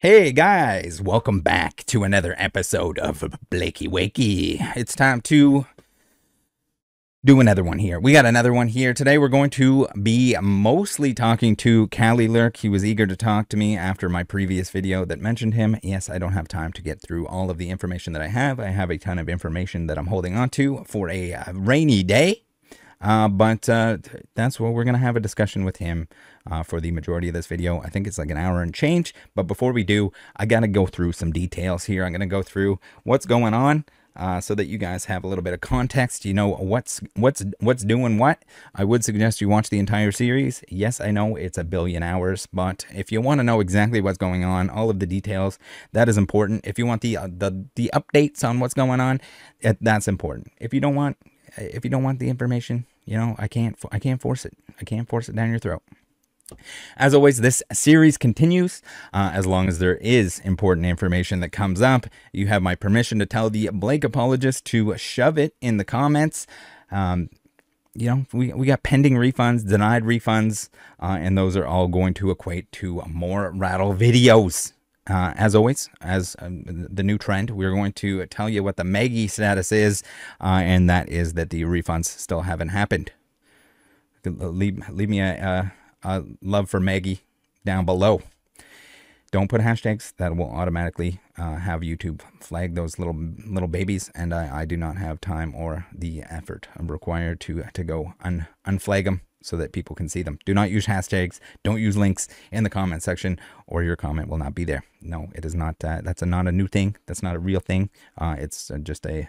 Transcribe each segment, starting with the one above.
Hey guys, welcome back to another episode of Blakey Wakey. It's time to do another one here. We got another one here. Today we're going to be mostly talking to Kali Lurk. He was eager to talk to me after my previous video that mentioned him. Yes, I don't have time to get through all of the information that I have. I have a ton of information that I'm holding on to for a uh, rainy day. Uh, but uh, that's what we're going to have a discussion with him uh, for the majority of this video. I think it's like an hour and change. But before we do, I got to go through some details here. I'm going to go through what's going on. Uh, so that you guys have a little bit of context, you know what's what's what's doing what. I would suggest you watch the entire series. Yes, I know it's a billion hours, but if you want to know exactly what's going on, all of the details, that is important. If you want the uh, the the updates on what's going on, that's important. If you don't want if you don't want the information, you know, I can't I can't force it. I can't force it down your throat. As always, this series continues uh, as long as there is important information that comes up. You have my permission to tell the Blake apologist to shove it in the comments. Um, you know, we, we got pending refunds, denied refunds, uh, and those are all going to equate to more rattle videos. Uh, as always, as um, the new trend, we're going to tell you what the Maggie status is, uh, and that is that the refunds still haven't happened. Leave, leave me a, a, a love for Maggie down below. Don't put hashtags that will automatically uh, have YouTube flag those little little babies, and I, I do not have time or the effort required to to go un, unflag them so that people can see them. Do not use hashtags. Don't use links in the comment section or your comment will not be there. No, it is not. Uh, that's a, not a new thing. That's not a real thing. Uh, it's uh, just a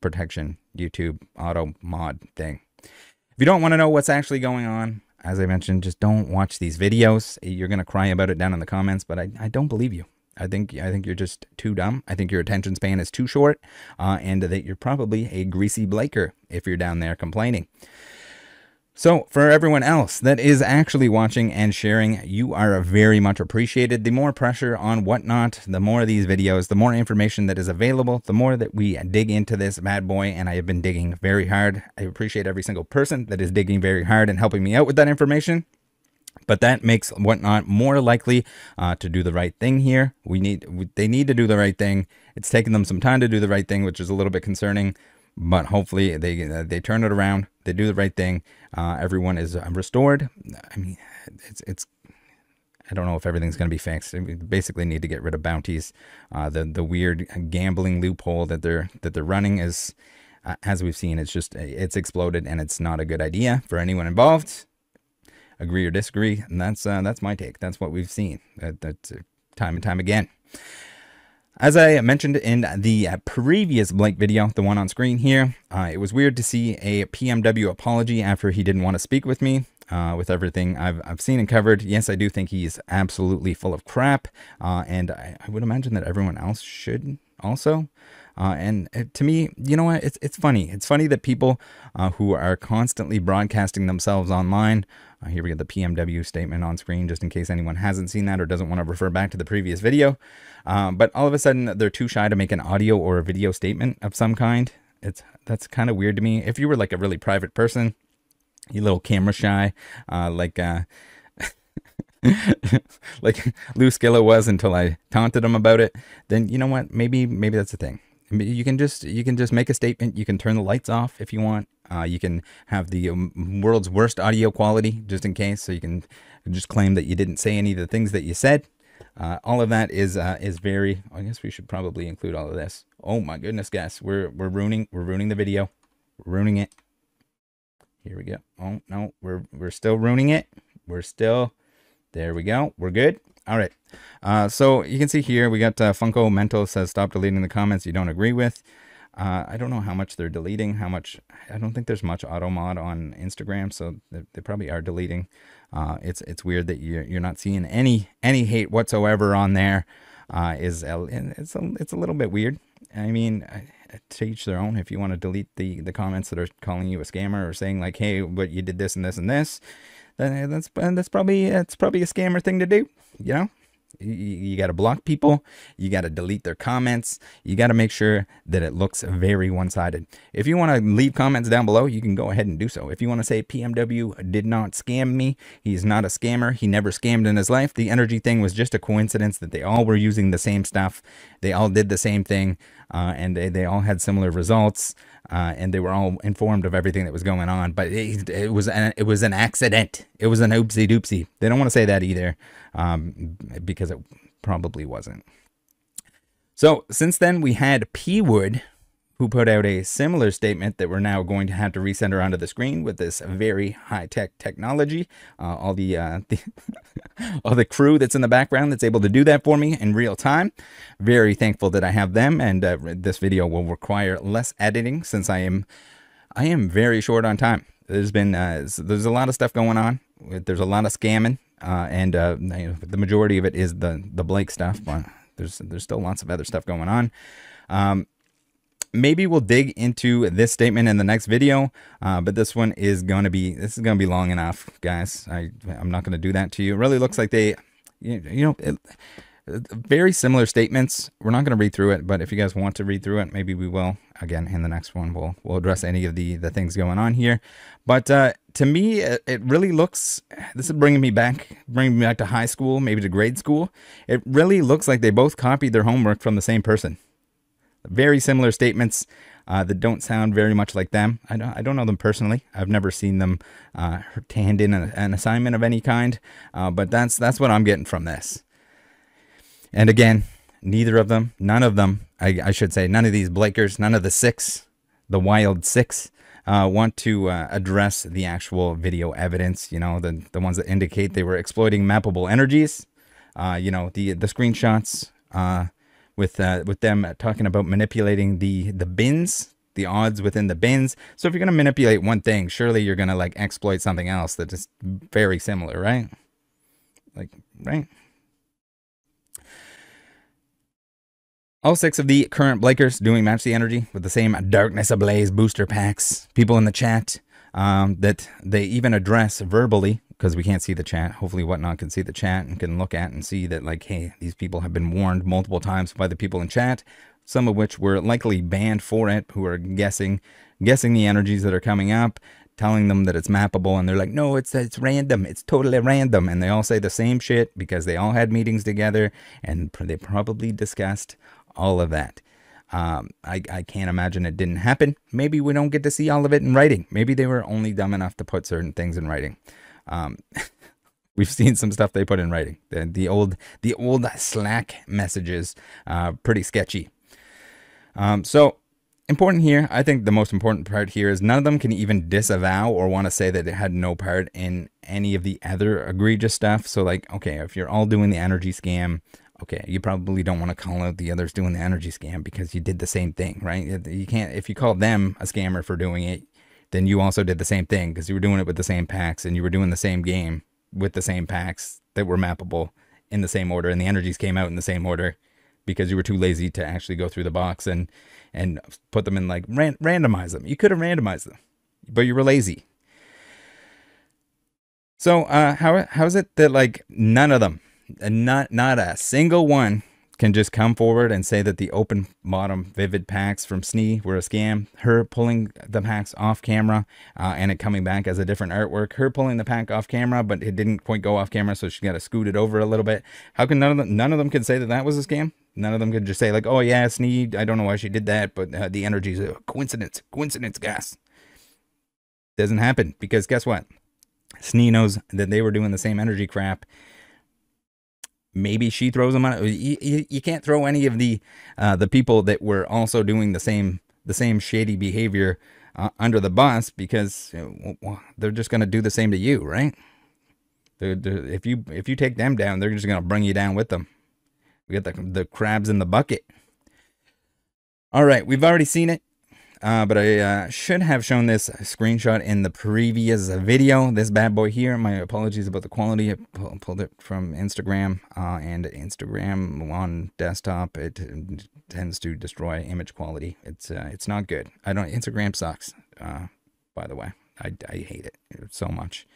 protection YouTube auto mod thing. If you don't want to know what's actually going on, as I mentioned, just don't watch these videos. You're going to cry about it down in the comments, but I, I don't believe you. I think I think you're just too dumb. I think your attention span is too short, uh, and that you're probably a greasy Blaker if you're down there complaining. So, for everyone else that is actually watching and sharing, you are very much appreciated. The more pressure on whatnot, the more of these videos, the more information that is available, the more that we dig into this bad boy. And I have been digging very hard. I appreciate every single person that is digging very hard and helping me out with that information. But that makes whatnot more likely uh, to do the right thing here. We need, they need to do the right thing. It's taken them some time to do the right thing, which is a little bit concerning but hopefully they they turn it around. They do the right thing. Uh, everyone is uh, restored. I mean, it's it's. I don't know if everything's going to be fixed. We basically need to get rid of bounties. Uh, the the weird gambling loophole that they're that they're running is, uh, as we've seen, it's just it's exploded and it's not a good idea for anyone involved. Agree or disagree, and that's uh, that's my take. That's what we've seen. That, that's uh, time and time again. As I mentioned in the previous Blake video, the one on screen here, uh, it was weird to see a PMW apology after he didn't want to speak with me. Uh, with everything I've, I've seen and covered, yes, I do think he's absolutely full of crap. Uh, and I, I, would imagine that everyone else should also. Uh, and uh, to me, you know what? It's it's funny. It's funny that people uh, who are constantly broadcasting themselves online. Uh, here we get the PMW statement on screen, just in case anyone hasn't seen that or doesn't want to refer back to the previous video. Um, but all of a sudden, they're too shy to make an audio or a video statement of some kind. It's that's kind of weird to me. If you were like a really private person, you little camera shy, uh, like. Uh, like Lou Skilla was until I taunted him about it, then you know what? Maybe maybe that's the thing you can just you can just make a statement. You can turn the lights off if you want. Uh, you can have the um, world's worst audio quality just in case, so you can just claim that you didn't say any of the things that you said. Uh, all of that is uh, is very. I guess we should probably include all of this. Oh my goodness, guys, we're we're ruining we're ruining the video. We're ruining it. Here we go. Oh no, we're we're still ruining it. We're still. There we go. We're good. All right. Uh, so you can see here, we got uh, Funko Mental says stop deleting the comments you don't agree with. Uh, I don't know how much they're deleting, how much, I don't think there's much auto mod on Instagram, so they, they probably are deleting. Uh, it's it's weird that you're, you're not seeing any any hate whatsoever on there. Uh, is it's a, it's a little bit weird. I mean, to each their own. If you want to delete the, the comments that are calling you a scammer or saying like, hey, but you did this and this and this, then that's that's probably it's probably a scammer thing to do. You know, You, got to block people. You got to delete their comments. You got to make sure that it looks very one sided. If you want to leave comments down below, you can go ahead and do so. If you want to say PMW did not scam me, he's not a scammer. He never scammed in his life. The energy thing was just a coincidence that they all were using the same stuff. They all did the same thing uh, and they, they all had similar results. Uh, and they were all informed of everything that was going on. But it, it was an, it was an accident. It was an oopsie doopsie. They don't want to say that either, um, because it probably wasn't. So since then, we had P Wood, who put out a similar statement that we're now going to have to recenter onto the screen with this very high-tech technology. Uh, all the, uh, the all the crew that's in the background that's able to do that for me in real time. Very thankful that I have them, and uh, this video will require less editing since I am I am very short on time. There's been uh, there's a lot of stuff going on. There's a lot of scamming, uh, and uh, the majority of it is the the Blake stuff, but there's there's still lots of other stuff going on. Um, maybe we'll dig into this statement in the next video, uh, but this one is going to be, this is going to be long enough, guys. I, I'm not going to do that to you. It really looks like they, you, you know, it, very similar statements. We're not going to read through it, but if you guys want to read through it, maybe we will. Again, in the next one, we'll we'll address any of the the things going on here. But uh, to me, it, it really looks. This is bringing me back, bringing me back to high school, maybe to grade school. It really looks like they both copied their homework from the same person. Very similar statements uh, that don't sound very much like them. I don't, I don't know them personally. I've never seen them uh, hand in an, an assignment of any kind, uh, but that's that's what I'm getting from this. And again, neither of them, none of them, I, I should say, none of these Blakers, none of the six, the wild six, uh, want to uh, address the actual video evidence. You know, the the ones that indicate they were exploiting mappable energies. Uh, you know, the the screenshots uh, with uh, with them talking about manipulating the the bins, the odds within the bins. So if you're gonna manipulate one thing, surely you're gonna like exploit something else that is very similar, right? Like, right? All six of the current Blakers doing Match the Energy with the same Darkness Ablaze booster packs. People in the chat um, that they even address verbally because we can't see the chat. Hopefully, Whatnot can see the chat and can look at and see that, like, hey, these people have been warned multiple times by the people in chat, some of which were likely banned for it, who are guessing, guessing the energies that are coming up, telling them that it's mappable, and they're like, no, it's it's random, it's totally random, and they all say the same shit because they all had meetings together and they probably discussed all of that. Um, I, I can't imagine it didn't happen. Maybe we don't get to see all of it in writing. Maybe they were only dumb enough to put certain things in writing. Um, we've seen some stuff they put in writing. The, the old the old Slack messages, uh, pretty sketchy. Um, so important here. I think the most important part here is none of them can even disavow or want to say that they had no part in any of the other egregious stuff. So like, okay, if you're all doing the energy scam, okay, you probably don't want to call out the others doing the energy scam because you did the same thing, right? You can't if you call them a scammer for doing it, then you also did the same thing because you were doing it with the same packs and you were doing the same game with the same packs that were mappable in the same order and the energies came out in the same order because you were too lazy to actually go through the box and and put them in like ran, randomize them. You could have randomized them, but you were lazy. So uh, how how is it that like none of them, not not a single one can just come forward and say that the open bottom vivid packs from Snee were a scam. Her pulling the packs off camera uh, and it coming back as a different artwork. Her pulling the pack off camera, but it didn't quite go off camera, so she got to scoot it over a little bit. How can none of them, none of them can say that that was a scam? None of them could just say like, oh yeah, Snee, I don't know why she did that, but uh, the energy is a coincidence, coincidence, gas. Doesn't happen because guess what? Snee knows that they were doing the same energy crap maybe she throws them on. You, you, you can't throw any of the uh, the people that were also doing the same the same shady behavior uh, under the bus because they're just going to do the same to you, right? They're, they're, if you if you take them down, they're just going to bring you down with them. We got the the crabs in the bucket. All right, we've already seen it. Uh, but I uh, should have shown this screenshot in the previous video. This bad boy here. My apologies about the quality. I pulled it from Instagram, uh, and Instagram on desktop it tends to destroy image quality. It's uh, it's not good. I don't. Instagram sucks. Uh, by the way, I I hate it so much.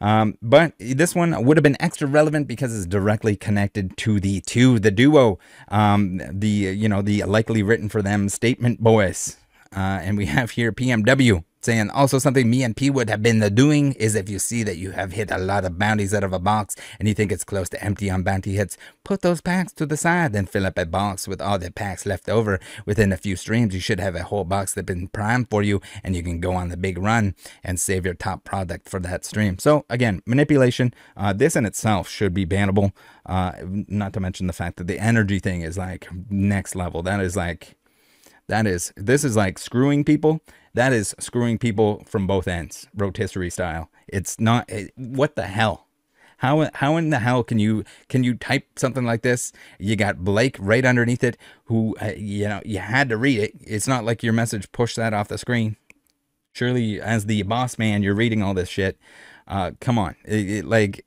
Um, but this one would have been extra relevant because it's directly connected to the two, the duo, um, the you know the likely written for them statement boys, uh, and we have here PMW saying also something me and P Wood have been doing is if you see that you have hit a lot of bounties out of a box and you think it's close to empty on bounty hits, put those packs to the side and fill up a box with all the packs left over. Within a few streams, you should have a whole box that's been primed for you and you can go on the big run and save your top product for that stream. So again, manipulation, uh, this in itself should be bannable. Uh, not to mention the fact that the energy thing is like next level. That is like that is, this is like screwing people. That is screwing people from both ends, rotisserie style. It's not, it, what the hell? How, how in the hell can you can you type something like this? You got Blake right underneath it, who uh, you know you had to read it. It's not like your message pushed that off the screen. Surely, as the boss man, you're reading all this shit. Uh, come on, it, it, like,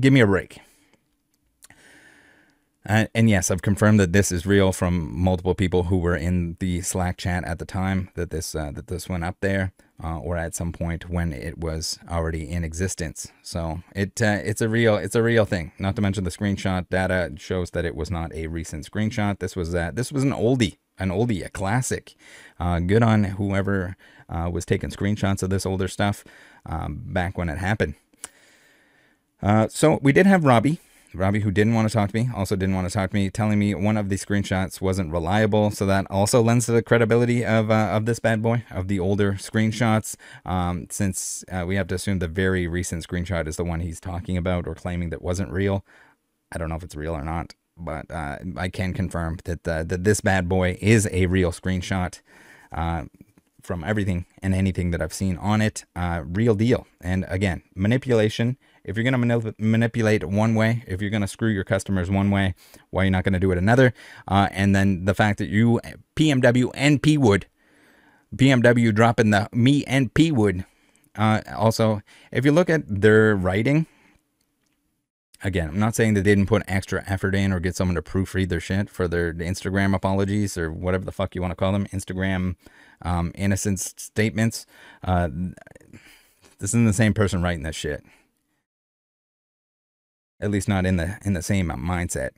give me a break. Uh, and yes, I've confirmed that this is real from multiple people who were in the Slack chat at the time that this uh, that this went up there, uh, or at some point when it was already in existence. So it uh, it's a real it's a real thing. Not to mention the screenshot data shows that it was not a recent screenshot. This was uh, this was an oldie, an oldie, a classic. Uh, good on whoever was taking screenshots of this older stuff um, back when it happened. so we did have Robbie Robbie, who didn't want to talk to me, also didn't want to talk to me, telling me one of the screenshots wasn't reliable. So that also lends to the credibility of uh, of this bad boy, of the older screenshots. Um, since uh, we have to assume the very recent screenshot is the one he's talking about or claiming that wasn't real. I don't know if it's real or not, but uh, I can confirm that uh, that this bad boy is a real screenshot. Uh, from everything and anything that I've seen on it, uh, real deal. And again, manipulation if you're going to manip manipulate one way, if you're going to screw your customers one way, why are you not going to do it another? Uh, and then the fact that you, PMW and P Wood, PMW dropping the me and P Wood. Uh, also, if you look at their writing, again, I'm not saying that they didn't put extra effort in or get someone to proofread their shit for their Instagram apologies or whatever the fuck you want to call them, Instagram um, innocence statements. Uh, this isn't the same person writing this shit. At least not in the in the same mindset.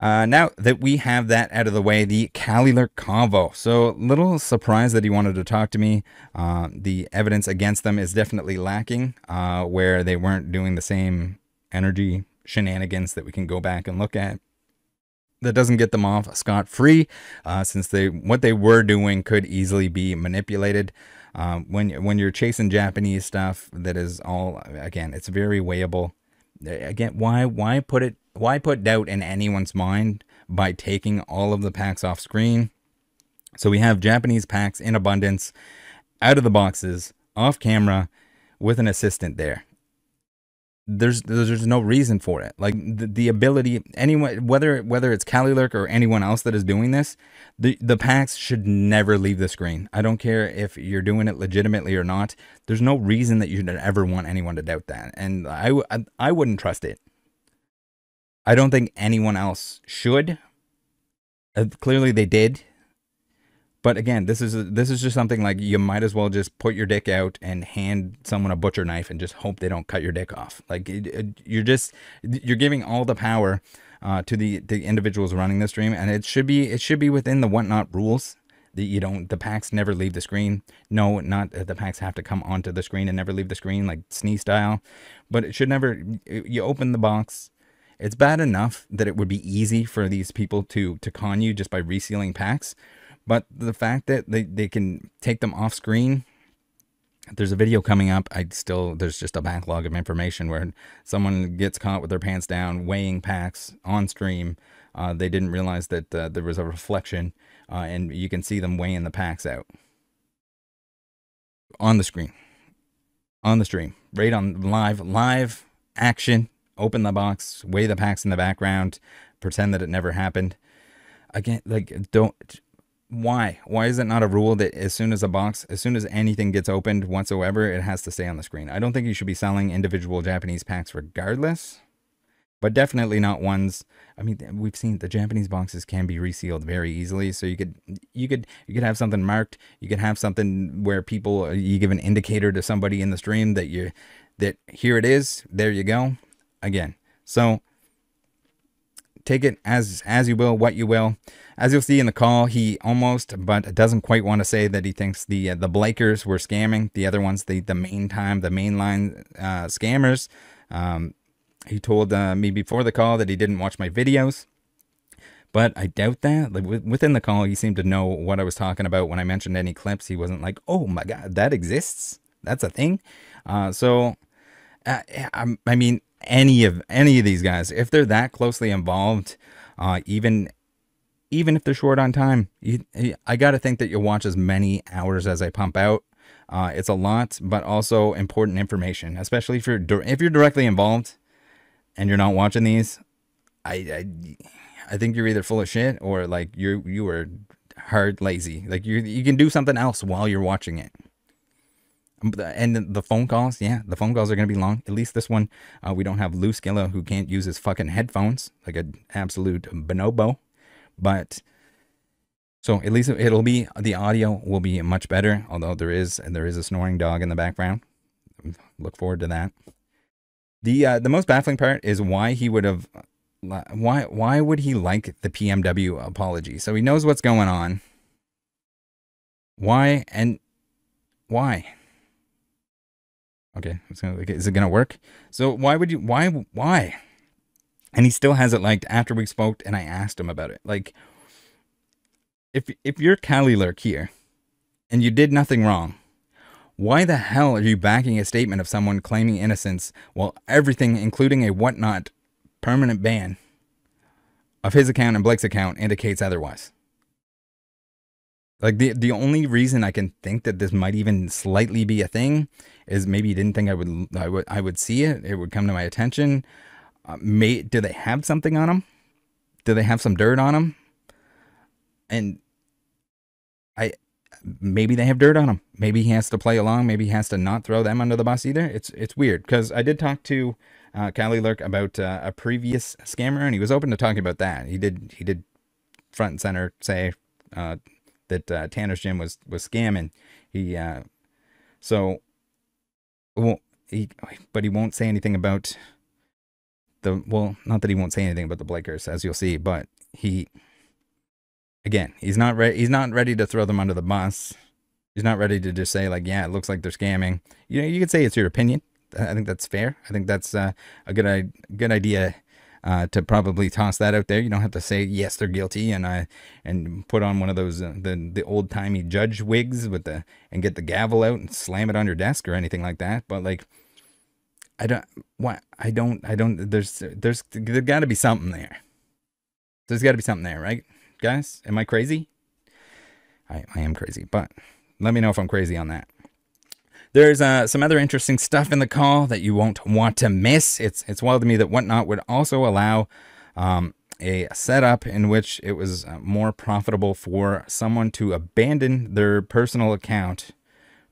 Uh, now that we have that out of the way, the Calular Convo. So, little surprised that he wanted to talk to me. Uh, the evidence against them is definitely lacking, uh, where they weren't doing the same energy shenanigans that we can go back and look at. That doesn't get them off scot free, uh, since they what they were doing could easily be manipulated. Um, when when you're chasing Japanese stuff, that is all again, it's very weighable. Again, why why put it why put doubt in anyone's mind by taking all of the packs off screen? So we have Japanese packs in abundance, out of the boxes, off camera, with an assistant there there's there's no reason for it. Like the, the ability anyone whether whether it's CaliLurk or anyone else that is doing this, the the packs should never leave the screen. I don't care if you're doing it legitimately or not. There's no reason that you should ever want anyone to doubt that. And I I, I wouldn't trust it. I don't think anyone else should. Uh, clearly they did but again, this is this is just something like you might as well just put your dick out and hand someone a butcher knife and just hope they don't cut your dick off. Like you're just you're giving all the power uh, to the the individuals running the stream, and it should be it should be within the whatnot rules. The, you don't the packs never leave the screen. No, not the packs have to come onto the screen and never leave the screen like Snee style, but it should never. You open the box. It's bad enough that it would be easy for these people to to con you just by resealing packs but the fact that they, they can take them off screen, there's a video coming up. I still, there's just a backlog of information where someone gets caught with their pants down, weighing packs on stream. Uh, they didn't realize that uh, there was a reflection, uh, and you can see them weighing the packs out on the screen, on the stream, right on live, live action. Open the box, weigh the packs in the background, pretend that it never happened. Again, like don't why? Why is it not a rule that as soon as a box, as soon as anything gets opened whatsoever, it has to stay on the screen? I don't think you should be selling individual Japanese packs regardless. but definitely not ones. I mean, we've seen the Japanese boxes can be resealed very easily, so you could you could you could have something marked. You could have something where people uh, you give an indicator to somebody in the stream that you that here it is. There you go. Again, so take it as as you will, what you will. As you'll see in the call, he almost but doesn't quite want to say that he thinks the uh, the Blakers were scamming. The other ones, the the main time, the mainline uh, scammers. Um, he told uh, me before the call that he didn't watch my videos, but I doubt that. Like within the call, he seemed to know what I was talking about when I mentioned any clips. He wasn't like, "Oh my god, that exists. That's a thing." Uh, so, uh, I mean, any of any of these guys, if they're that closely involved, uh, even even if they're short on time, you, I got to think that you'll watch as many hours as I pump out. Uh, it's a lot, but also important information, especially if you're if you're directly involved and you're not watching these. I, I I think you're either full of shit or like you you are hard lazy. Like you you can do something else while you're watching it. And the phone calls, yeah, the phone calls are going to be long. At least this one, uh, we don't have Lou Skilla who can't use his fucking headphones like an absolute bonobo. But so at least it'll be the audio will be much better. Although there is there is a snoring dog in the background. Look forward to that. The uh, the most baffling part is why he would have why why would he like the PMW apology? So he knows what's going on. Why and why? Okay, is it gonna work? So why would you? Why? Why? And he still has it liked after we spoke, and I asked him about it. Like, if if you're Cali Lurk here, and you did nothing wrong, why the hell are you backing a statement of someone claiming innocence while everything, including a whatnot permanent ban of his account and Blake's account, indicates otherwise? Like the the only reason I can think that this might even slightly be a thing is maybe you didn't think I would I would I would see it. It would come to my attention. Uh, may do they have something on them? Do they have some dirt on them? And I maybe they have dirt on him. Maybe he has to play along. Maybe he has to not throw them under the bus either. It's it's weird because I did talk to uh, Kali Lurk about uh, a previous scammer, and he was open to talking about that. He did he did front and center say uh, that uh, Tanner's Gym was was scamming. He uh, so well, he, but he won't say anything about the, well, not that he won't say anything about the Blakers, as you'll see, but he, again, he's not ready, he's not ready to throw them under the bus. He's not ready to just say like, yeah, it looks like they're scamming. You know, you could say it's your opinion. I think that's fair. I think that's uh, a good, good idea uh, to probably toss that out there. You don't have to say yes, they're guilty, and uh, and put on one of those uh, the the old timey judge wigs with the and get the gavel out and slam it on your desk or anything like that. But like, I don't what I don't I don't there's there's there got to be something there. There's got to be something there, right, guys? Am I crazy? I I am crazy, but let me know if I'm crazy on that. There's uh, some other interesting stuff in the call that you won't want to miss. It's it's wild to me that Whatnot would also allow um, a setup in which it was uh, more profitable for someone to abandon their personal account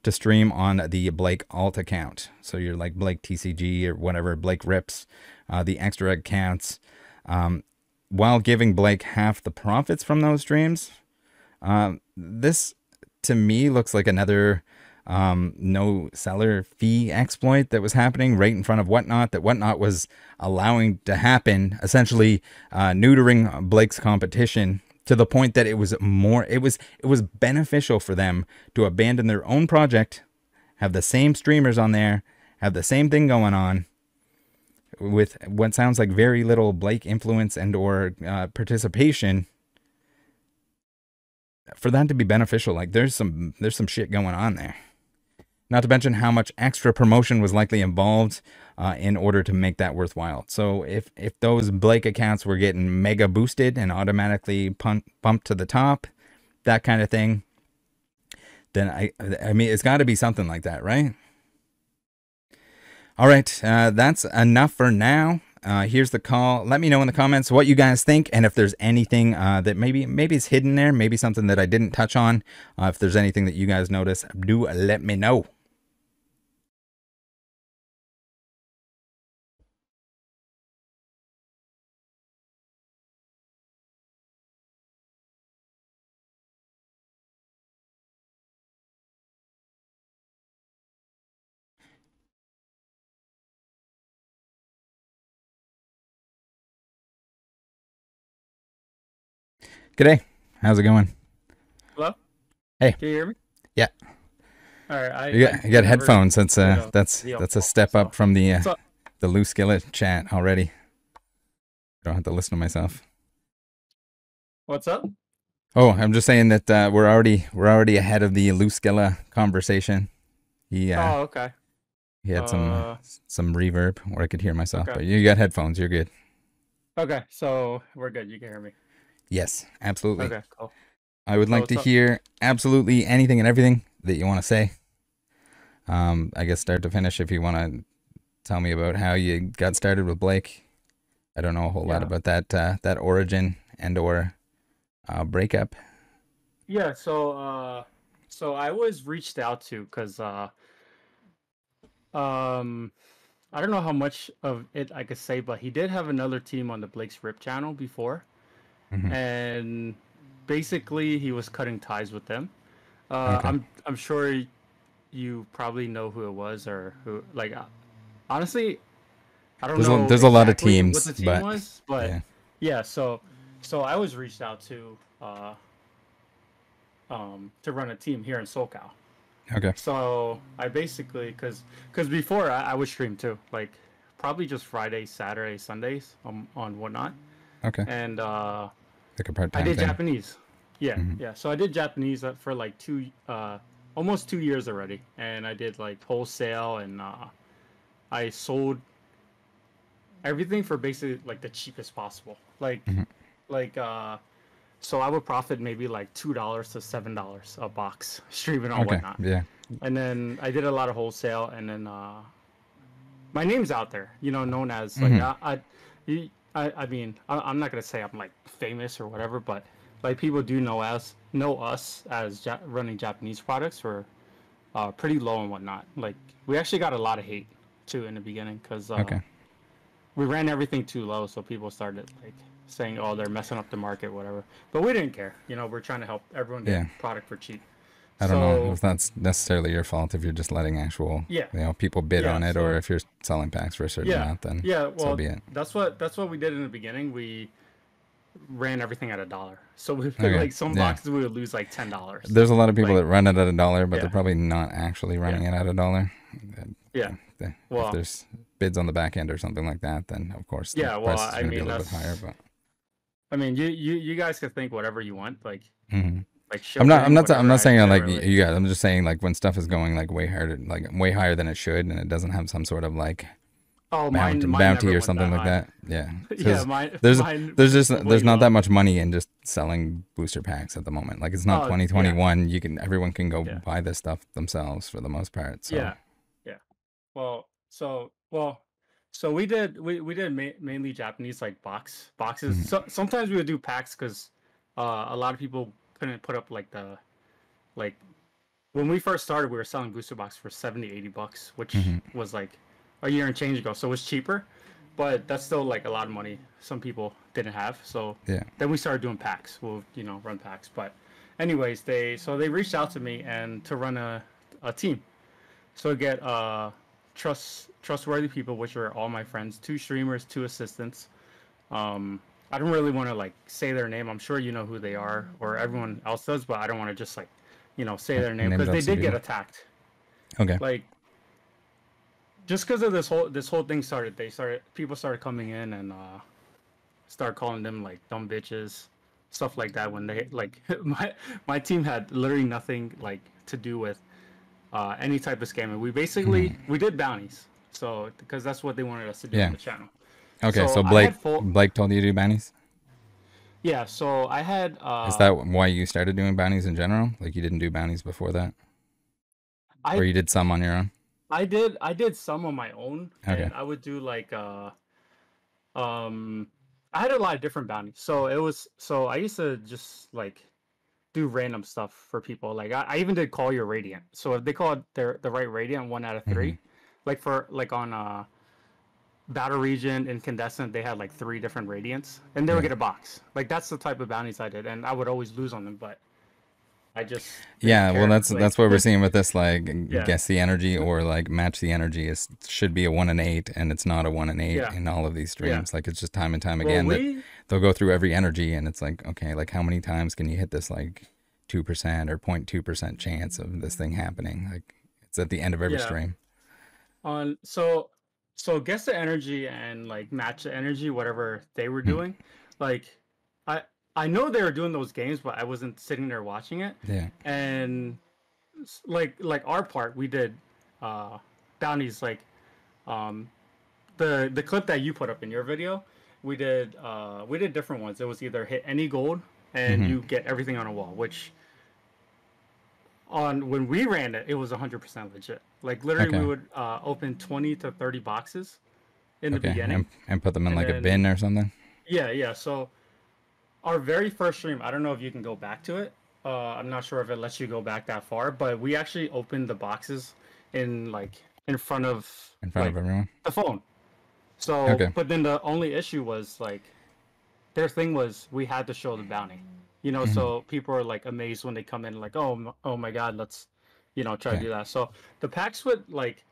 to stream on the Blake alt account. So you're like Blake TCG or whatever, Blake Rips, uh, the extra accounts, um, while giving Blake half the profits from those streams. Uh, this to me looks like another um, no seller fee exploit that was happening right in front of Whatnot, that Whatnot was allowing to happen, essentially uh, neutering Blake's competition to the point that it was more, it was, it was beneficial for them to abandon their own project, have the same streamers on there, have the same thing going on with what sounds like very little Blake influence and or uh, participation. For that to be beneficial like there's some there's some shit going on there not to mention how much extra promotion was likely involved uh, in order to make that worthwhile. So if if those Blake accounts were getting mega boosted and automatically pump, bumped to the top, that kind of thing, then I I mean it's got to be something like that, right? All right, uh, that's enough for now. Uh, here's the call. Let me know in the comments what you guys think, and if there's anything uh, that maybe maybe is hidden there, maybe something that I didn't touch on. Uh, if there's anything that you guys notice, do let me know. G'day. How's it going? Hello. Hey. Can you hear me? Yeah. All right. I, You got, you got headphones. That's you uh that's that's a step up from the uh, the Lou Skilla chat already. I Don't have to listen to myself. What's up? Oh, I'm just saying that uh, we're already we're already ahead of the Lou Skilla conversation. He uh, Oh, okay. he had some uh, some reverb where I could hear myself. okay. But you got headphones. You're good. Okay. So we're good. You can hear me. Yes, absolutely. Okay. Cool. I would like Oh, to so- hear absolutely anything and everything that you want to say. Um, I guess start to finish if you want to tell me about how you got started with Blake. I don't know a whole lot about that uh, that origin and or uh, breakup. Yeah. So uh, so I was reached out to because uh, um, I don't know how much of it I could say, but he did have another team on the Blake's Rip channel before. Mhm. and basically he was cutting ties with them. Uh, Okay. I'm I'm sure you probably know who it was or who like uh, honestly I don't There's a- know. there's a lot of teams, what the team but- was, but yeah. yeah. So so I was reached out to uh, um, to run a team here in SoCal. Okay. So I basically because because before I, I would stream too, like probably just Fridays, Saturdays, Sundays um, on whatnot, Okay. and uh, Like a part I did thing. Japanese. Yeah, Mhm. yeah. So I did Japanese uh, for like two, uh, almost two years already, and I did like wholesale, and uh, I sold everything for basically like the cheapest possible. Like, Mhm. like uh, so I would profit maybe like two dollars to seven dollars a box streaming on Okay. whatnot, Yeah. and then I did a lot of wholesale, and then uh, my name's out there, you know, known as like Mhm. I, I, I, I mean, I, I'm not gonna say I'm like famous or whatever, but like people do know us, know us as ja- running Japanese products for uh, pretty low and whatnot. Like we actually got a lot of hate too in the beginning because uh, Okay. we ran everything too low, so people started like saying, "Oh, they're messing up the market, whatever." But we didn't care. You know, we're trying to help everyone get Yeah. product for cheap. I don't know So- if that's necessarily your fault if you're just letting actual Yeah. you know people bid Yeah, on it or if you're selling packs for a certain Yeah, amount then Yeah, so well, be it. that's what that's what we did in the beginning. We ran everything at a dollar, so we Okay, like some yeah. boxes we would lose like ten dollars. There's a lot of people like- that run it at a dollar, but Yeah. they're probably not actually running it at a dollar. Yeah, The- Well- if there's bids on the back end or something like that, then of course the Yeah, well, price is I to be a mean, little bit higher. But I mean, you you you guys can think whatever you want, like Mhm. Like. I'm not. I'm not. I'm not saying like you guys. I'm just saying like when stuff is going like way harder, like way higher than it should, and it doesn't have some sort of like oh, bounty, mine, mine bounty or something like high. that. Yeah. Yeah, mine. there's mine there's just there's not that much money in just selling booster packs at the moment. Like it's not Oh, yeah. 2021. You can everyone can go Yeah. buy this stuff themselves for the most part. So Yeah, yeah. Well, so well, so we did we we did ma- mainly Japanese like box boxes. Mhm. So sometimes we would do packs because uh, a lot of people couldn't put up like the like when we first started we were selling booster box for 70 80 bucks which Mhm. was like a year and change ago so it was cheaper but that's still like a lot of money some people didn't have so yeah. then we started doing packs. We'll you know run packs, but anyways, they so they reached out to me and to run a, a team. So get uh trust trustworthy people, which are all my friends, two streamers, two assistants. Um, I don't really want to like say their name. I'm sure you know who they are, or everyone else does, but I don't want to just like you know say their name because they did get attacked Okay. like just because of this whole this whole thing started they started people started coming in and uh start calling them like dumb bitches stuff like that when they like my my team had literally nothing like to do with uh any type of scamming we basically we did bounties so because that's what they wanted us to do Yeah. on the channel Okay. so So, Blake Blake told you to do bounties. yeah so i had uh Is that why you started doing bounties in general? Like you didn't do bounties before that, I, or you did some on your own? I did I did some on my own Okay. and I would do like uh um I had a lot of different bounties. So it was so I used to just like do random stuff for people. Like I, I even did call your radiant. So if they called their the right radiant one out of 3 like for like on uh battle region incandescent they had like three different radiants and they would get a box like that's the type of bounties i did and i would always lose on them but I just Yeah, well, that's like- that's what we're seeing with this. Like, Yeah. guess the energy or like match the energy is should be a one and eight, and it's not a one and eight Yeah. in all of these Yeah. streams. Like, it's just time and time Well, again that they'll go through every energy, and it's like, okay, like how many times can you hit this like two percent or 02 percent chance of this thing happening? Like, it's at the end of every Yeah. stream. on so so guess the energy and like match the energy whatever they were Hmm. doing like i i know they were doing those games but i wasn't sitting there watching it Yeah. and like like our part we did uh bounties like um the the clip that you put up in your video we did uh we did different ones it was either hit any gold and Mhm. you get everything on a wall which on when we ran it it was 100% legit like literally Okay. we would uh open 20 to 30 boxes in the beginning And, and put them in And like a bin or something. yeah, yeah. So our very first stream, I don't know if you can go back to it. Uh, I'm not sure if it lets you go back that far, but we actually opened the boxes in like in front of In front like, of everyone. the phone. So, Okay. but then the only issue was like their thing was we had to show the bounty. You know, Mm-hmm. so people are like amazed when they come in, like, oh, oh my god, let's, you know, try Okay. to do that. So the packs would like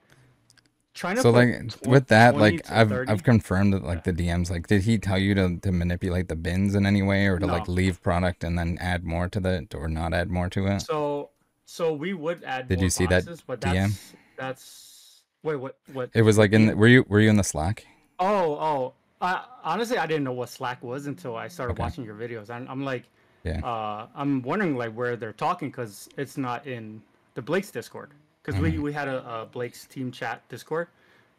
trying to So like tw- with that, like I've 30 I've confirmed that like the DMs, like did he tell you to, to manipulate the bins in any way or to like leave product and then add more to it or not add more to it? So, so we would add. Did you see that boxes, But DM? that's that's wait what what? It was like in the, were you were you in the Slack? Oh oh. I, honestly, I didn't know what Slack was until I started Okay. watching your videos. I'm, I'm like, Yeah. uh, I'm wondering like where they're talking because it's not in the Blake's Discord. Because we Mm-hmm. we had a, a Blake's team chat Discord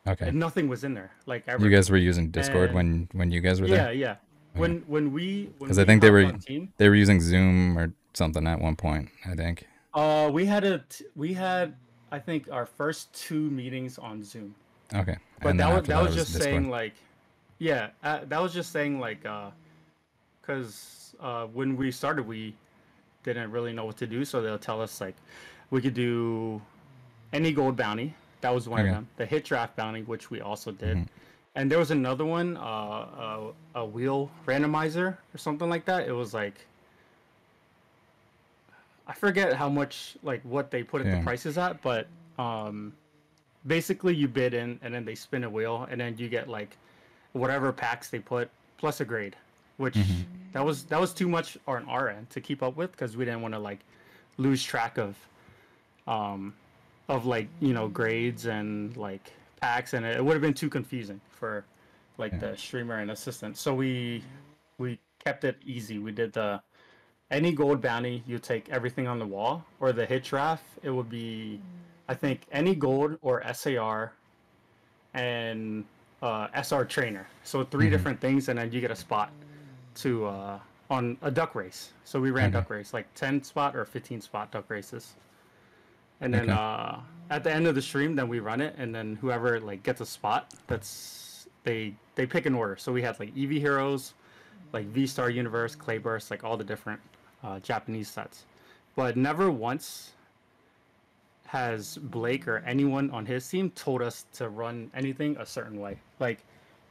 Okay. and nothing was in there like ever. You guys were using Discord And- when when you guys were yeah there yeah. When when we because I think they were team, they were using Zoom or something at one point. I think. uh, we had a t- we had I think our first two meetings on Zoom. Okay. but that was after that was just Discord. saying like yeah uh, that was just saying like uh because uh when we started we didn't really know what to do so they'll tell us like we could do any gold bounty that was one Okay. of them the hit draft bounty which we also did Mhm. and there was another one uh, a, a wheel randomizer or something like that it was like i forget how much like what they put Yeah. the prices at but um basically you bid in and then they spin a wheel and then you get like whatever packs they put plus a grade which Mhm. that was that was too much on our end to keep up with because we didn't want to like lose track of um of like you know grades and like packs and it, it would have been too confusing for like Yeah. the streamer and assistant so we we kept it easy we did the any gold bounty you take everything on the wall or the hit draft it would be i think any gold or sar and uh, sr trainer so 3 Mhm. different things and then you get a spot to uh, on a duck race so we ran Okay. duck race like 10 spot or 15 spot duck races and then Okay. uh, at the end of the stream then we run it and then whoever like gets a spot that's they they pick an order so we had like Eevee Heroes like VSTAR Universe clayburst like all the different uh, japanese sets but never once has blake or anyone on his team told us to run anything a certain way like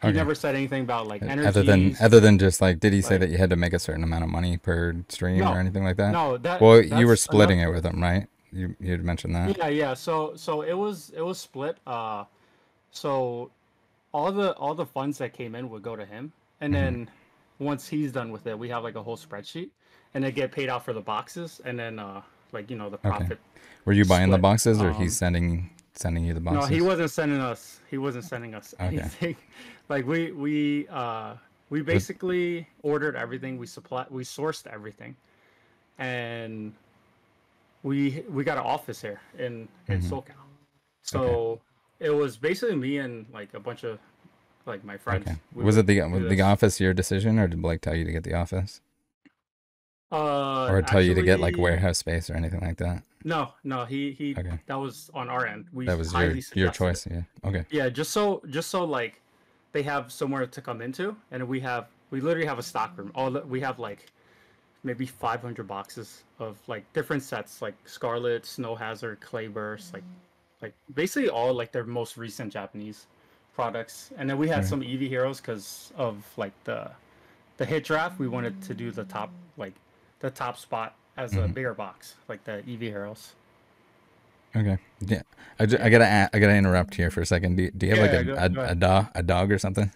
he Okay. never said anything about like energy Other than other than just like, did he say like- that you had to make a certain amount of money per stream No. or anything like that? no that Well, you were splitting it with him, right? You you had mentioned that. Yeah, yeah. So so it was it was split. Uh, so all the all the funds that came in would go to him, and Mm-hmm. then once he's done with it, we have like a whole spreadsheet, and they get paid out for the boxes, and then uh like you know the profit. Were you buying the boxes, or um, he's sending sending you the boxes? No, he wasn't sending us. He wasn't sending us Okay. anything. like we we uh we basically ordered everything. We supply we sourced everything, and we we got an office here in in Mhm. SoCal. So it was basically me and like a bunch of like my friends. Okay. We Was it the the this. office your decision, or did Blake tell you to get the office, Uh, or tell you to get like warehouse space or anything like that? No, no. He he. Okay. That was on our end. We That was your your suggested it. choice. Yeah. Okay. Yeah, just so just so like they have somewhere to come into, and we have we literally have a stock room. All we have like maybe 500 boxes of like different sets, like Scarlet, Snow Hazard, Clayburst, like like basically all like their most recent Japanese products. And then we had Okay. some Eevee Heroes because of like the the hit draft. We wanted to do the top like the top spot as a Mhm. bigger box, like the Eevee Heroes. Okay. Yeah. I, ju- I gotta a- I gotta interrupt here for a second. Do you, do you have Yeah, like go- a, go a, a dog a dog or something?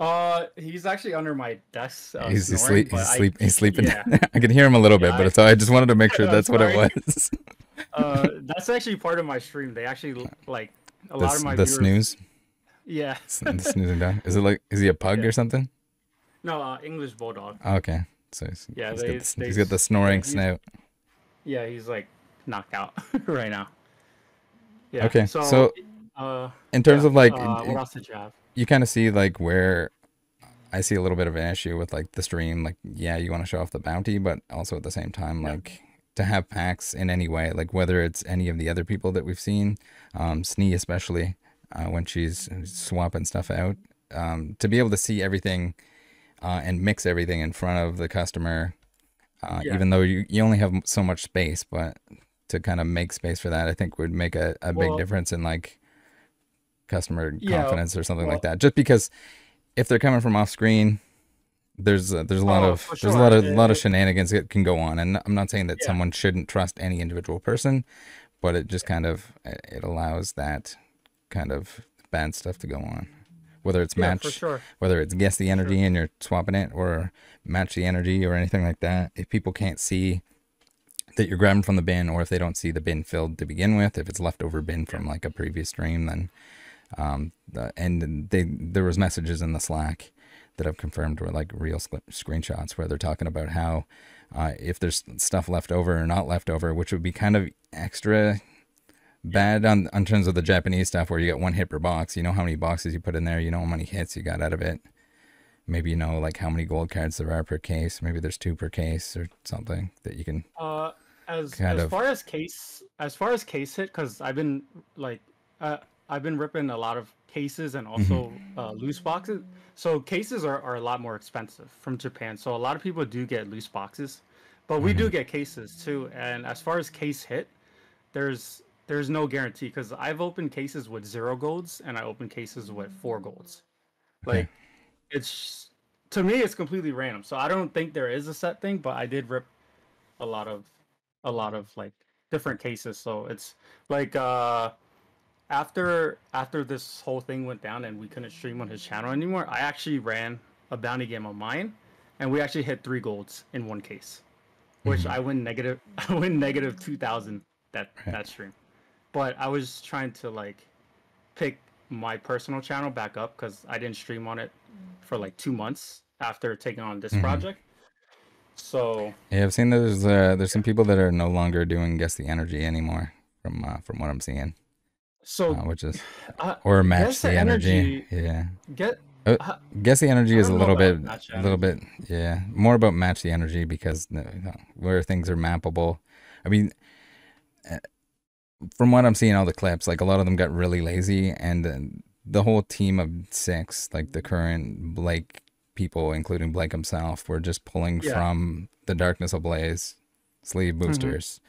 Uh, he's actually under my desk. Uh, he's he's, snoring, sleep, but he's I- sleep he's sleeping. yeah. I can hear him a little bit, but I- I just wanted to make sure that's what it was. uh, that's actually part of my stream. They actually like a the lot of my the viewers. snooze, Yeah. The snoozing dog. Is it like is he a pug Yeah. or something? No, uh, English bulldog. Oh, okay. So he's, Yeah, he's they- got the, they he's got the snoring he's- snout. Yeah, he's like knocked out right now. Yeah. Okay, So, so uh, In terms yeah, of like, uh, what else did you have? You kind of see like where I see a little bit of an issue with like the stream. Like, yeah, you want to show off the bounty, but also at the same time, Yeah. like to have packs in any way, like whether it's any of the other people that we've seen, um, Snee especially, uh, when she's swapping stuff out, um, to be able to see everything uh, and mix everything in front of the customer, uh, Yeah. even though you, you only have so much space, but to kind of make space for that, I think would make a, a big difference in like customer Yeah, confidence or something like that. Just because if they're coming from off screen, there's a, there's a lot Oh, of for there's a lot of lot of shenanigans that can go on, and I'm not saying that Yeah. someone shouldn't trust any individual person, but it just kind of it allows that kind of bad stuff to go on, whether it's match for sure. whether it's guess the energy and you're swapping it or match the energy or anything like that if people can't see that you're grabbing from the bin or if they don't see the bin filled to begin with if it's leftover bin from like a previous stream then um and they there was messages in the slack that i've confirmed were like real sc- screenshots where they're talking about how uh, if there's stuff left over or not left over which would be kind of extra bad on on terms of the Japanese stuff where you get one hit per box. You know how many boxes you put in there. You know how many hits you got out of it. Maybe you know like how many gold cards there are per case. Maybe there's two per case or something that you can. Uh, as as of. far as case as far as case hit, because I've been like, uh, I've been ripping a lot of cases and also Mm-hmm. uh, loose boxes. So cases are, are a lot more expensive from Japan. So a lot of people do get loose boxes, but we Mm-hmm. do get cases too. And as far as case hit, there's there's no guarantee because I've opened cases with zero golds and I opened cases with four golds. Okay. Like it's to me it's completely random. So I don't think there is a set thing, but I did rip a lot of a lot of like different cases. So it's like uh after after this whole thing went down and we couldn't stream on his channel anymore, I actually ran a bounty game on mine and we actually hit three golds in one case. Which Mhm. I win negative I win negative two thousand that Right. that stream. But I was trying to like pick my personal channel back up because I didn't stream on it for like two months after taking on this Mhm. project. So Yeah, I've seen there's uh, there's some people that are no longer doing guess the energy anymore from uh, from what I'm seeing, so uh, which is uh, or match the, energy. energy- Yeah, get Uh, uh, guess the energy is a little bit a little bit yeah more about match the energy because uh, where things are mappable. I mean, uh, from what I'm seeing, all the clips, like a lot of them got really lazy, and the whole team of six, like the current Blake people, including Blake himself, were just pulling Yeah. from the Darkness Ablaze sleeve Mm-hmm. boosters.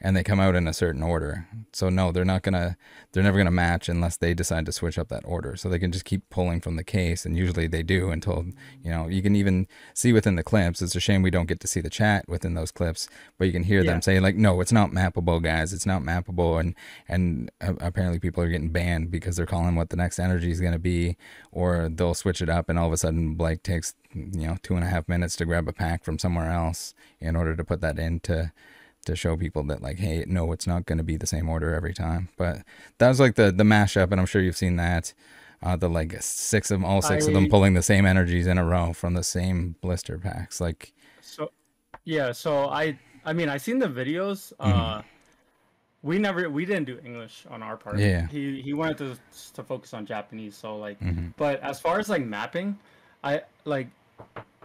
And they come out in a certain order. So no, they're not gonna they're never gonna match unless they decide to switch up that order. So they can just keep pulling from the case and usually they do until you know, you can even see within the clips. It's a shame we don't get to see the chat within those clips, but you can hear Yeah. them say like, "No, it's not mappable, guys. It's not mappable." And and uh, apparently people are getting banned because they're calling what the next energy is going to be, or they'll switch it up, and all of a sudden Blake takes you know two and a half minutes to grab a pack from somewhere else in order to put that in to show people that like, hey, no, it's not going to be the same order every time. But that was like the the mashup, and I'm sure you've seen that. Uh, the like six of all six of them pulling the same energies in a row from the same blister packs. Like, So, yeah. So I, I mean, I seen the videos. Mm-hmm. Uh, we never, we didn't do English on our part. Yeah. He he wanted to to focus on Japanese. So like, mhm. but as far as like mapping, I like,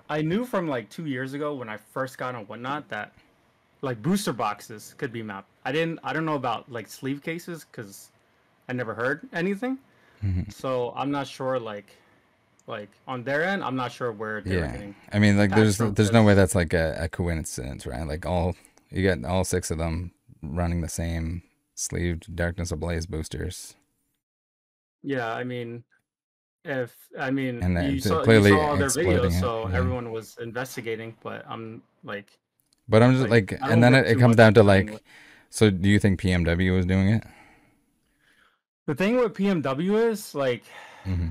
I knew from like two years ago when I first got on whatnot that, like booster boxes could be mapped. I didn't, I don't know about like sleeve cases because I never heard anything. Mhm. So I'm not sure like, like on their end, I'm not sure where they're yeah. I mean, like, there's there's no way that's like a, a coincidence, right? Like all you got all six of them running the same sleeved Darkness Ablaze boosters. Yeah, I mean, if I mean, And then you saw, clearly you saw their videos, so yeah. everyone was investigating. But I'm like, But I'm just Like, like, and then it, it comes down to like, with- so do you think PMW was doing it? The thing with PMW is like hmm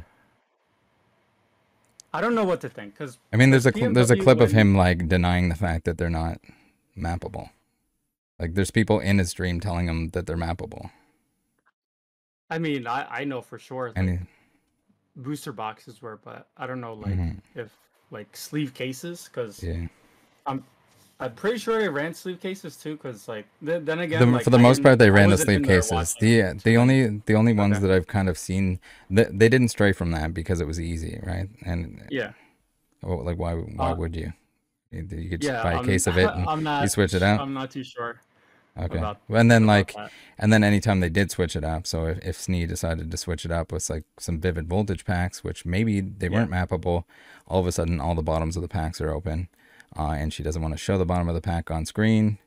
I don't know what to think because I mean, there's a cl- there's a clip of him like denying the fact that they're not mappable. Like there's people in his stream telling him that they're mappable, I mean I I know for sure like, he, booster boxes were, but I don't know like Mhm. if like sleeve cases because yeah. I'm pretty sure they ran sleeve cases too because like th- then again The- like, for the I most part, they ran the sleeve cases. The the only the only ones Okay. that I've kind of seen that they didn't stray from that because it was easy, right? And yeah oh, like why why Uh, would you? You you could just yeah buy a I'm- case of it and I'm not switch it out? I'm not too sure okay. about And then like that. And then anytime they did switch it up, so if, if SNE decided to switch it up with like some vivid voltage packs, which maybe they weren't mappable, all of a sudden all the bottoms of the packs are open, uh, and she doesn't want to show the bottom of the pack on screen,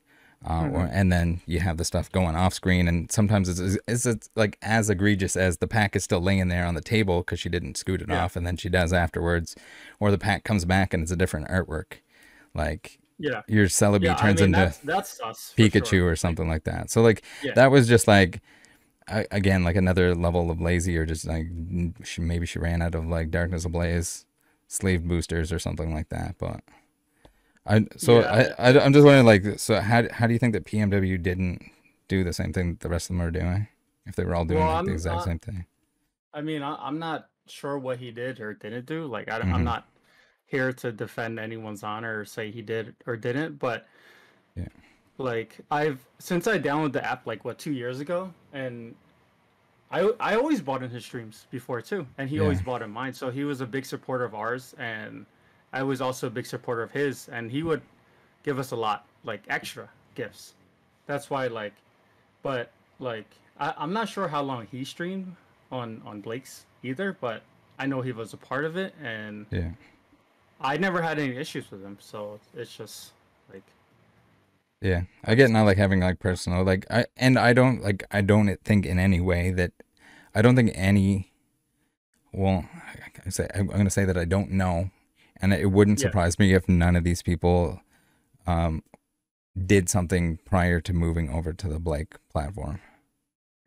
uh, or, and then you have the stuff going off screen, and sometimes it's, it's, it's like as egregious as the pack is still laying there on the table because she didn't scoot it Yeah. off, and then she does afterwards, or the pack comes back and it's a different artwork, like yeah your Celebi yeah I turns mean into that's that's Pikachu sure. or something like that. So like Yeah. that was just like I, again like another level of lazy or just like she, maybe she ran out of like Darkness Ablaze sleeve boosters or something like that. But I so Yeah. I, I I'm just wondering like so how how do you think that PMW didn't do the same thing that the rest of them are doing if they were all doing Well, like, the exact not- same thing? I mean I, I'm not sure what he did or didn't do like I, Mhm. I'm not here to defend anyone's honor or say he did or didn't but Yeah. like I've since I downloaded the app like what two years ago and I I always bought in his streams before too and he always bought in mine so he was a big supporter of ours and I was also a big supporter of his and he would give us a lot like extra gifts that's why like but like I, I'm not sure how long he streamed on on Blake's either but I know he was a part of it and Yeah. I never had any issues with him so it's just like Yeah, I get not like having like personal like I and I don't like I don't think in any way that I don't think any well I say I'm gonna say that I don't know, and it wouldn't Yeah. surprise me if none of these people um did something prior to moving over to the Blake platform.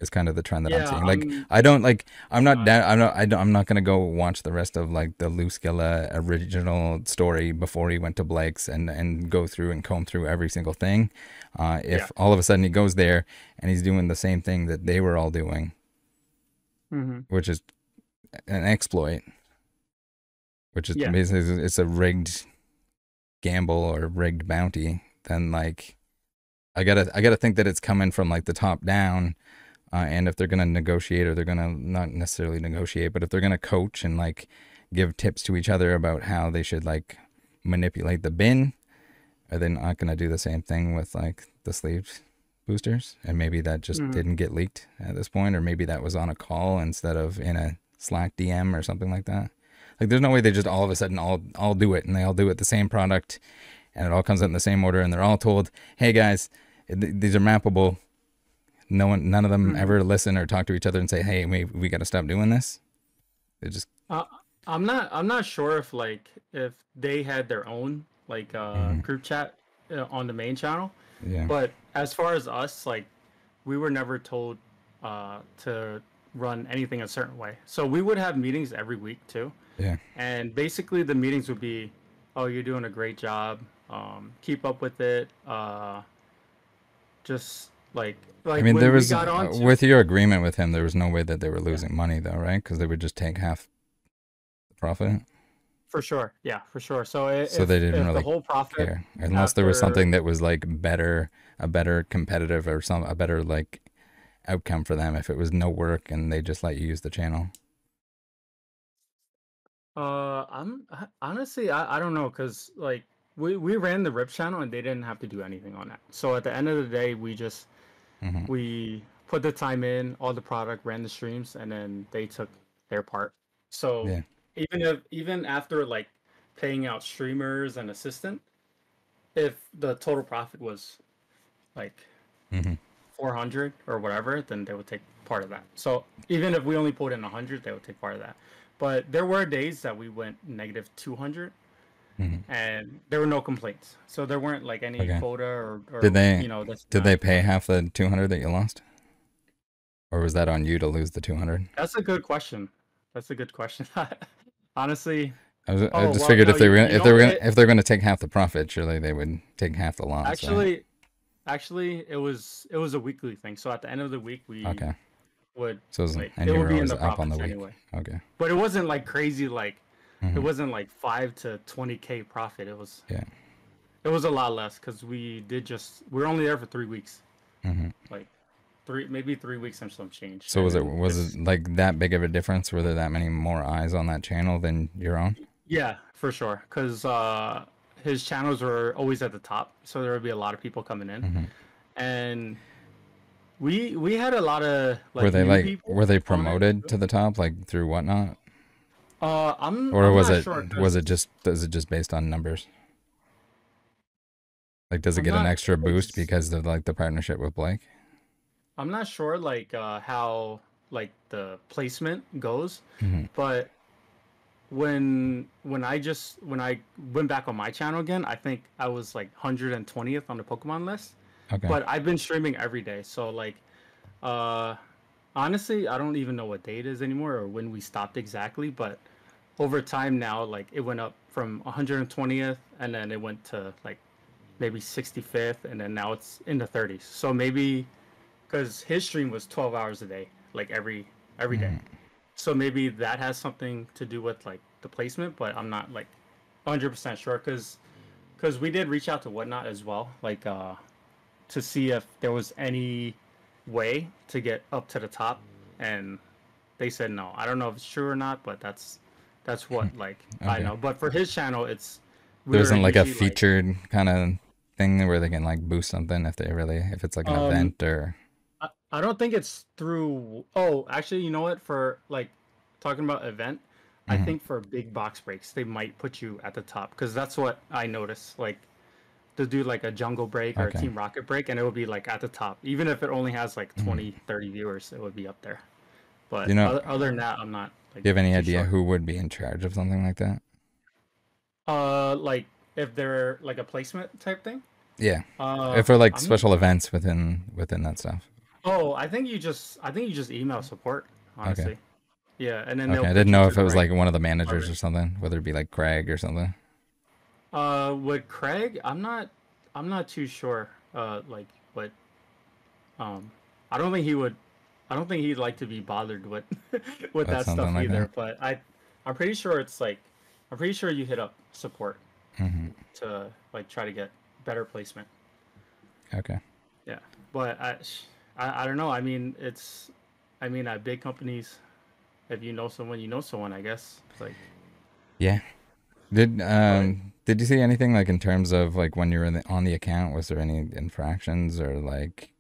Is kind of the trend that I'm seeing. Like I'm- I don't like I'm not Uh, down I'm not I don't, I'm not gonna go watch the rest of like the Lou Skilla original story before he went to Blake's and and go through and comb through every single thing. Uh, if Yeah. all of a sudden he goes there and he's doing the same thing that they were all doing, mhm. which is an exploit, which is Yeah. basically it's a rigged gamble or rigged bounty, then like I gotta I gotta think that it's coming from like the top down. Uh, and if they're gonna negotiate or they're gonna not necessarily negotiate, but if they're gonna coach and like give tips to each other about how they should like manipulate the bin, are they not gonna do the same thing with like the sleeves boosters? And maybe that just Mhm. didn't get leaked at this point, or maybe that was on a call instead of in a Slack DM or something like that. Like there's no way they just all of a sudden all all do it and they all do it the same product and it all comes out in the same order and they're all told, "Hey guys, th- these are mappable." No one none of them Mhm. ever listen or talk to each other and say, "Hey, we we got to stop doing this." They just Uh, I'm not. I'm not sure if like if they had their own like uh, Mhm. group chat uh, on the main channel. yeah. But as far as us, like we were never told uh, to run anything a certain way. So we would have meetings every week too. Yeah. And basically, the meetings would be, "Oh, you're doing a great job. Um, keep up with it. Uh, just like like I mean, there was got uh, to- with your agreement with him, there was no way that they were losing money though, right? Because they would just take half the profit. for sure. Yeah, for sure. So i- So if, they didn't really the whole profit care unless there was something that was like better a better competitive or some a better like outcome for them if it was no work and they just let you use the channel Uh, I'm honestly I, I don't know because like we we ran the rip channel and they didn't have to do anything on that. So at the end of the day, we just Mhm. we put the time in, all the product, ran the streams, and then they took their part. So Yeah. even if even after like paying out streamers and assistant, if the total profit was like Mhm. 400 or whatever, then they would take part of that. So even if we only put in 100, they would take part of that. But there were days that we went negative 200, Mhm. and there were no complaints. So there weren't like any Okay. quota or, or Did they- you know Did they pay half the 200 that you lost? Or was that on you to lose the 200? That's a good question. That's a good question. Honestly, I, was, I Oh, just well, figured no, if they were gonna, if they were gonna, it... if they're going to take half the profit, surely they would take half the loss. actually, actually, it was it was a weekly thing. So at the end of the week, we okay. would So it was, like and it would be in the up on the profits week. anyway. Okay. But it wasn't like crazy. Like it Mhm. wasn't like five to twenty k profit. It was Yeah. it was a lot less because we did just we were only there for three weeks. hmm Like three maybe three weeks and some change. So was it was it like that big of a difference? Were there that many more eyes on that channel than your own? Yeah, for sure. Because uh, his channels were always at the top, so there would be a lot of people coming in, Mhm. and we we had a lot of like were they new like people were they promoted to the top like through whatnot, Uh, I'm or I'm was it sure was it just is it just based on numbers? Like, does it I'm get an extra sure, boost because of like the partnership with Blake? I'm not sure like uh, how like the placement goes, Mhm. but when when I just when I went back on my channel again, I think I was like 120th on the Pokemon list. Okay. but I've been streaming every day. So like, uh, honestly, I don't even know what day it is anymore or when we stopped exactly. But over time now, like it went up from 120th, and then it went to like maybe 65th, and then now it's in the 30s. So maybe because his stream was 12 hours a day, like every every day. So maybe that has something to do with like the placement, but I'm not like 100% sure because because we did reach out to whatnot as well, like uh to see if there was any way to get up to the top and they said no. I don't know if it's true or not but that's that's what like i know. But for his channel it's there isn't like a featured kind of thing where they can like boost something if they really if it's like an Um, event or I, I don't think it's through oh actually you know what for like talking about event i Mhm. think for big box breaks they might put you at the top because that's what i noticed like to do like a jungle break or Okay. a team rocket break and it would be like at the top even if it only has like Mhm. 20 30 viewers it would be up there but You know- other, other than that i'm not like do you have any idea sure. who would be in charge of something like that? uh like if they're like a placement type thing Yeah. uh if for like I'm- special events within within that stuff. Oh i think you just i think you just email support honestly yeah and then Okay, I didn't know if it was right- like one of the managers or something, whether it be like Craig or something. Uh, with Craig, I'm not, I'm not too sure. Uh, like what, um, I don't think he would, I don't think he'd like to be bothered with, with With that stuff like either. that? But I, I'm pretty sure it's like, I'm pretty sure you hit up support hmm to like try to get better placement. Okay. Yeah, but I, I, I don't know. I mean, it's, I mean, at big companies, if you know someone, you know someone. I guess. It's like, Yeah. Did um did you see anything like in terms of like when you were in the, on the account? Was there any infractions or like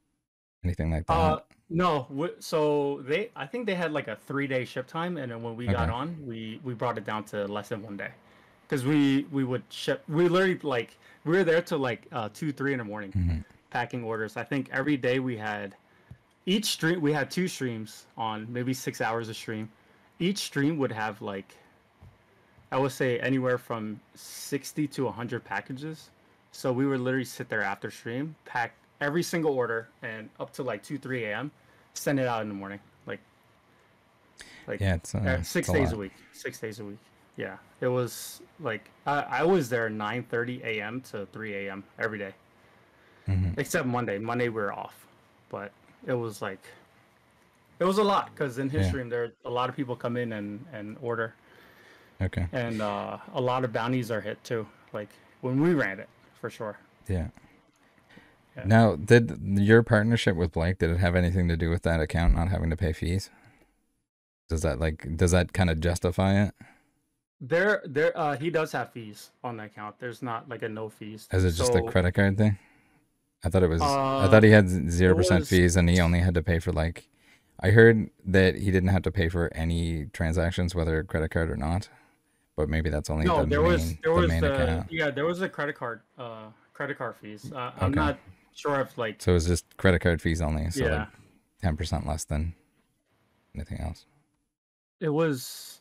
anything like that? Uh, no. So they, I think they had like a three day ship time, and then when we got on, we we brought it down to less than one day, because we we would ship. We literally like we were there till like uh, two three in the morning Mhm. packing orders. I think every day we had each stream. We had two streams on maybe six hours a stream. Each stream would have like I would say anywhere from sixty to hundred packages. So we would literally sit there after stream, pack every single order, and up to like two, three a.m. Send it out in the morning, like, like Yeah, it's, uh, uh, it's six a days a week. Six days a week. Yeah, it was like I, I was there nine thirty a.m. to three a.m. every day, Mhm. except Monday. Monday we were off, but it was like it was a lot because in his Yeah. stream there a lot of people come in and and order, Okay. and uh, a lot of bounties are hit too. Like when we ran it, for sure. Yeah. Yeah. Now, did your partnership with Blake did it have anything to do with that account not having to pay fees? Does that like does that kind of justify it? There, there, uh, he does have fees on the account. There's not like a no fees. Is it just So, a credit card thing? I thought it was. I Uh, thought he had zero percent fees, and he only had to pay for like. I heard that he didn't have to pay for any transactions, whether credit card or not. But maybe that's only No, the there main, was there the was the yeah there was a credit card uh credit card fees. Uh, I'm not sure if like So it was just credit card fees only. So yeah ten percent less than anything else. it was.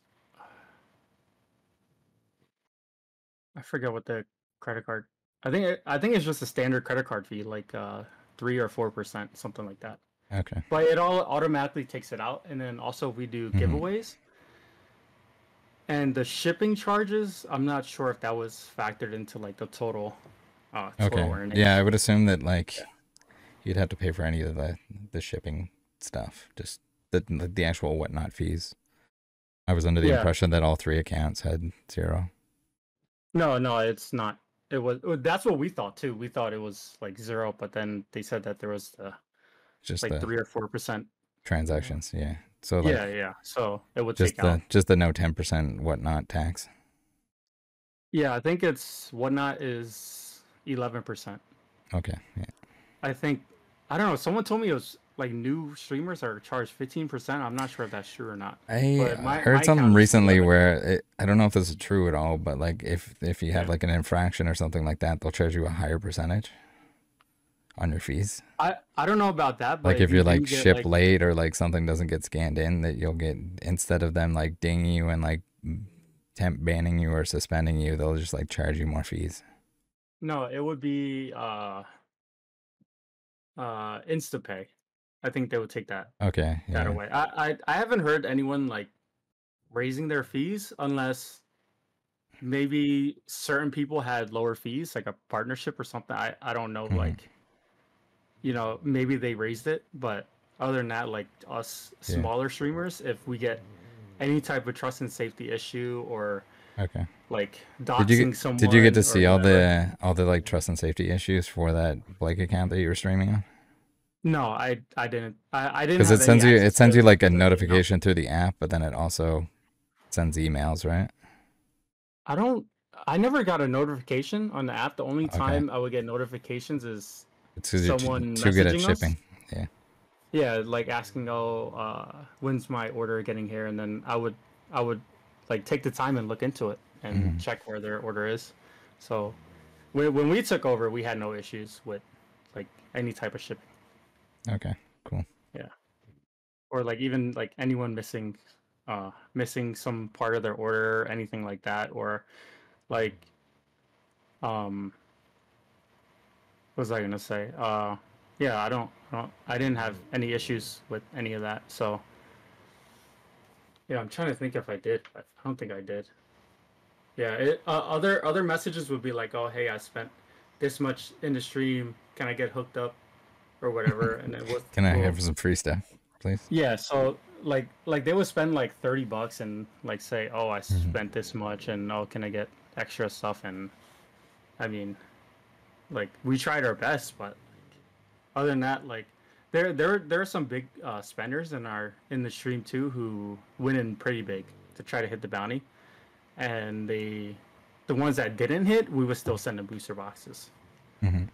I forget what the credit card. I think it, I think it's just a standard credit card fee, like uh three or four percent, something like that. Okay. But it all automatically takes it out, and then also we do Mhm. giveaways. And the shipping charges, I'm not sure if that was factored into like the total, uh, total Okay. earnings. Yeah, I would assume that like you'd have to pay for any of the the shipping stuff, just the the, the actual whatnot fees. I was under the Yeah. impression that all three accounts had zero. No, no, it's not. It was. Oh, that's what we thought too. We thought it was like zero, but then they said that there was the, Just like three or four percent. transactions. Yeah. So like yeah, yeah. So it would just take the out. just the no ten percent whatnot tax. Yeah, I think it's whatnot is eleven percent. Okay. Yeah. I think I don't know. Someone told me it was like new streamers are charged fifteen percent. I'm not sure if that's true or not. I But uh, my- heard my something recently 11. where it, I don't know if this is true at all, but like if if you have Yeah. like an infraction or something like that, they'll charge you a higher percentage on your fees. I I don't know about that. But Like if you you're like ship like- late or like something doesn't get scanned in, that you'll get instead of them like dinging you and like temp banning you or suspending you, they'll just like charge you more fees. No, it would be uh uh InstaPay. I think they would take that Okay. that Yeah. away. I, I I haven't heard anyone like raising their fees unless maybe certain people had lower fees, like a partnership or something. I I don't know, Mhm. like you know, maybe they raised it, but other than that, like us Yeah. smaller streamers, if we get any type of trust and safety issue or Okay. like Did doxing you get, someone, did you get to see all whatever- the all the like trust and safety issues for that Blake account that you were streaming on? No, I I didn't. I, I didn't. Because it sends you it sends you like a notification through the app, but then it also sends emails, right? I don't. I never got a notification on the app. The only Okay. time I would get notifications is It's because you're too, Someone too good at messaging us? shipping. yeah, like asking, "Oh, uh, when's my order getting here?" And then I would I would like take the time and look into it and Mhm. check where their order is. So when when we took over, we had no issues with like any type of shipping Okay, cool. Yeah. Or like even like anyone missing uh missing some part of their order anything like that or like um what was i gonna say uh yeah i don't, I don't i didn't have any issues with any of that so yeah i'm trying to think if i did i don't think i did yeah it, uh, other other messages would be like oh hey i spent this much in the stream can i get hooked up or whatever and it was Can I have some free stuff, please? yeah, so like like they would spend like 30 bucks and like say, "Oh, I Mhm. spent this much and oh, can I get extra stuff?" and I mean like we tried our best, but other than that like there there there are some big uh, spenders in our in the stream too who went in pretty big to try to hit the bounty. And they the ones that didn't hit, we would still send them booster boxes. hmm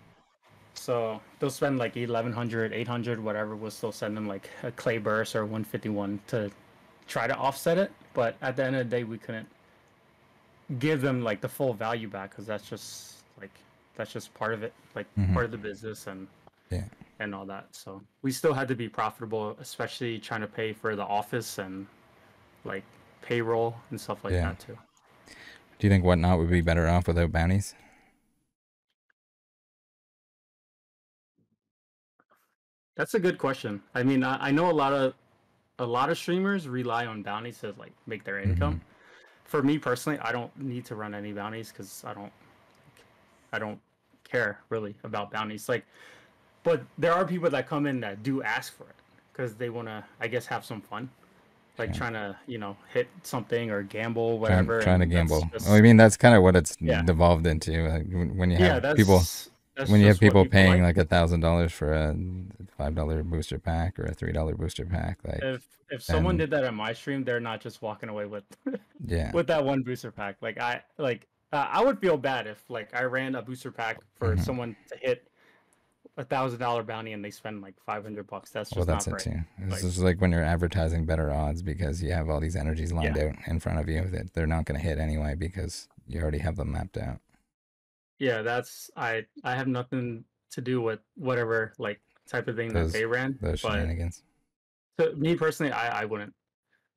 So they'll spend like 1100, 800, whatever. We'll still send them like a clay burst or 151 to try to offset it. But at the end of the day, we couldn't give them like the full value back because that's just like that's just part of it, like Mhm. part of the business and Yeah. and all that. So we still had to be profitable, especially trying to pay for the office and like payroll and stuff like Yeah. that too. Do you think whatnot would be better off without bounties? That's a good question. I mean, I, I know a lot of a lot of streamers rely on bounties to like make their mm-hmm. income. For me personally, I don't need to run any bounties because I don't I don't care really about bounties. Like, but there are people that come in that do ask for it because they want to, I guess, have some fun, like Yeah. trying to you know hit something or gamble, whatever. trying to gamble. just- Well, I mean, that's kind of what it's Yeah. devolved into. Like, when when you have yeah, people that's when you have what people paying like. a thousand dollars for a five dollar booster pack or a three dollar booster pack, like if if someone then- did that on my stream, they're not just walking away with yeah, with that one booster pack. Like I like uh, I would feel bad if like I ran a booster pack for Mhm. someone to hit a thousand dollar bounty and they spend like five hundred bucks. That's just well, that's not it right. too. It's Like- just like when you're advertising better odds because you have all these energies lined out in front of you that they're not going to hit anyway because you already have them mapped out. Yeah, that's I I have nothing to do with whatever like type of thing Those- that they ran. Those but shenanigans. to me personally, I I wouldn't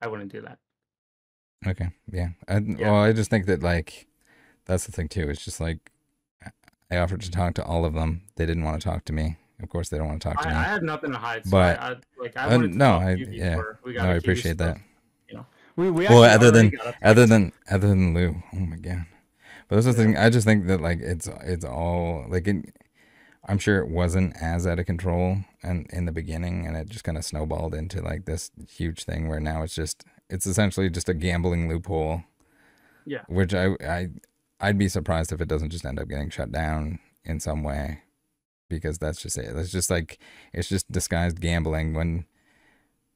I wouldn't do that. Okay, yeah. I, Yeah. Well, I just think that like that's the thing too. It's just like I offered to talk to all of them. They didn't want to talk to me. Of course, they don't want to talk to I, me. I had nothing to hide. So But- I, I, like, I Uh, no, I- yeah. No, I appreciate stuff, that. You know, we, we Well, other than other than other than Lou, oh my god. But that's the thing. I just think that like it's it's all like it, I'm sure it wasn't as out of control and in the beginning, and it just kind of snowballed into like this huge thing where now it's just it's essentially just a gambling loophole. Yeah. Which I I I'd be surprised if it doesn't just end up getting shut down in some way, because that's just it. It's just like it's just disguised gambling when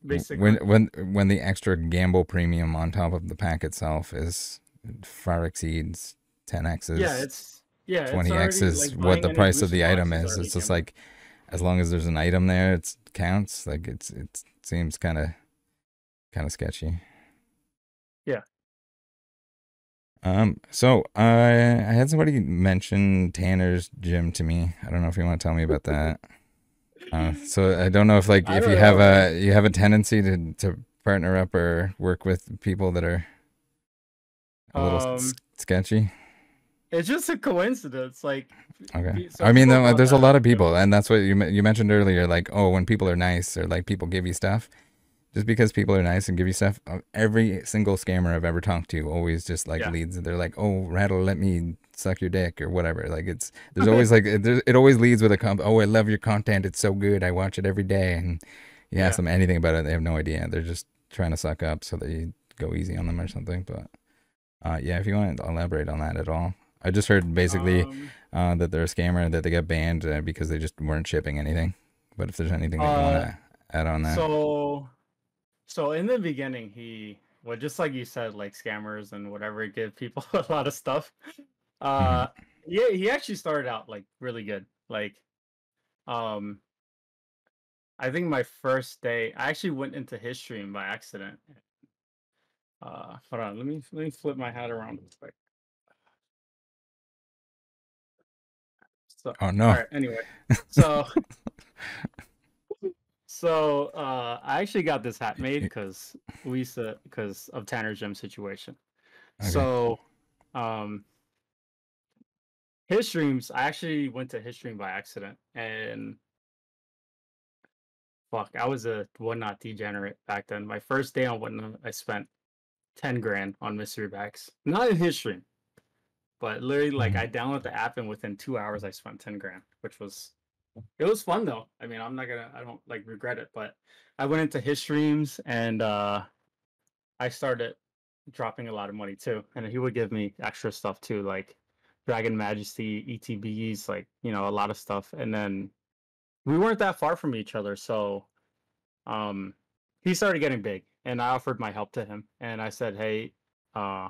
basically. when when when the extra gamble premium on top of the pack itself is far exceeds 10x's yeah, it's yeah, 20x is like, what the price of the item is it's just like as long as there's an item there it counts. Like it's it seems kind of kind of sketchy. Yeah. um so i i had somebody mention tanner's gym to me. I don't know if you want to tell me about that. Uh, so i don't know if like if you have a you have a tendency to to partner up or work with people that are a little s- Um, sketchy it's just a coincidence. Like, Okay. I mean, people though, know there's a lot of people, and that's what you you mentioned earlier. Like, oh, when people are nice, or like people give you stuff, just because people are nice and give you stuff, uh, every single scammer I've ever talked to always just like Yeah. leads. They're like, oh, rattle, let me suck your dick or whatever. Like, it's there's always like it, there's- it always leads with a comp. Oh, I love your content. It's so good. I watch it every day. And you ask Yeah. them anything about it, they have no idea. They're just trying to suck up so that you go easy on them or something. But uh, yeah, if you want to elaborate on that at all. I just heard basically um, uh, that they're a scammer and that they got banned uh, because they just weren't shipping anything. But if there's anything that you want Uh, to add on that, So, so in the beginning, he well, just like you said, like scammers and whatever, give people a lot of stuff. Uh, yeah, he actually started out like really good. Like, um, I think my first day, I actually went into his stream by accident. Uh, hold on, let me let me flip my hat around real quick. So, oh no, all right, anyway, so so uh I actually got this hat made because we to because of Tanner's gym situation. Okay. So um his streams, I actually went to his stream by accident and fuck, I was a whatnot degenerate back then. My first day on whatnot, I spent 10 grand on mystery bags. Not in his stream. But literally like. I downloaded the app and within two hours I spent 10 grand, which was it was fun though. I mean, I'm not gonna I don't like regret it, but I went into his streams and uh I started dropping a lot of money too. And he would give me extra stuff too, like Dragon Majesty, ETBs, like, you know, a lot of stuff. And then we weren't that far from each other, so um he started getting big and I offered my help to him and I said, Hey, uh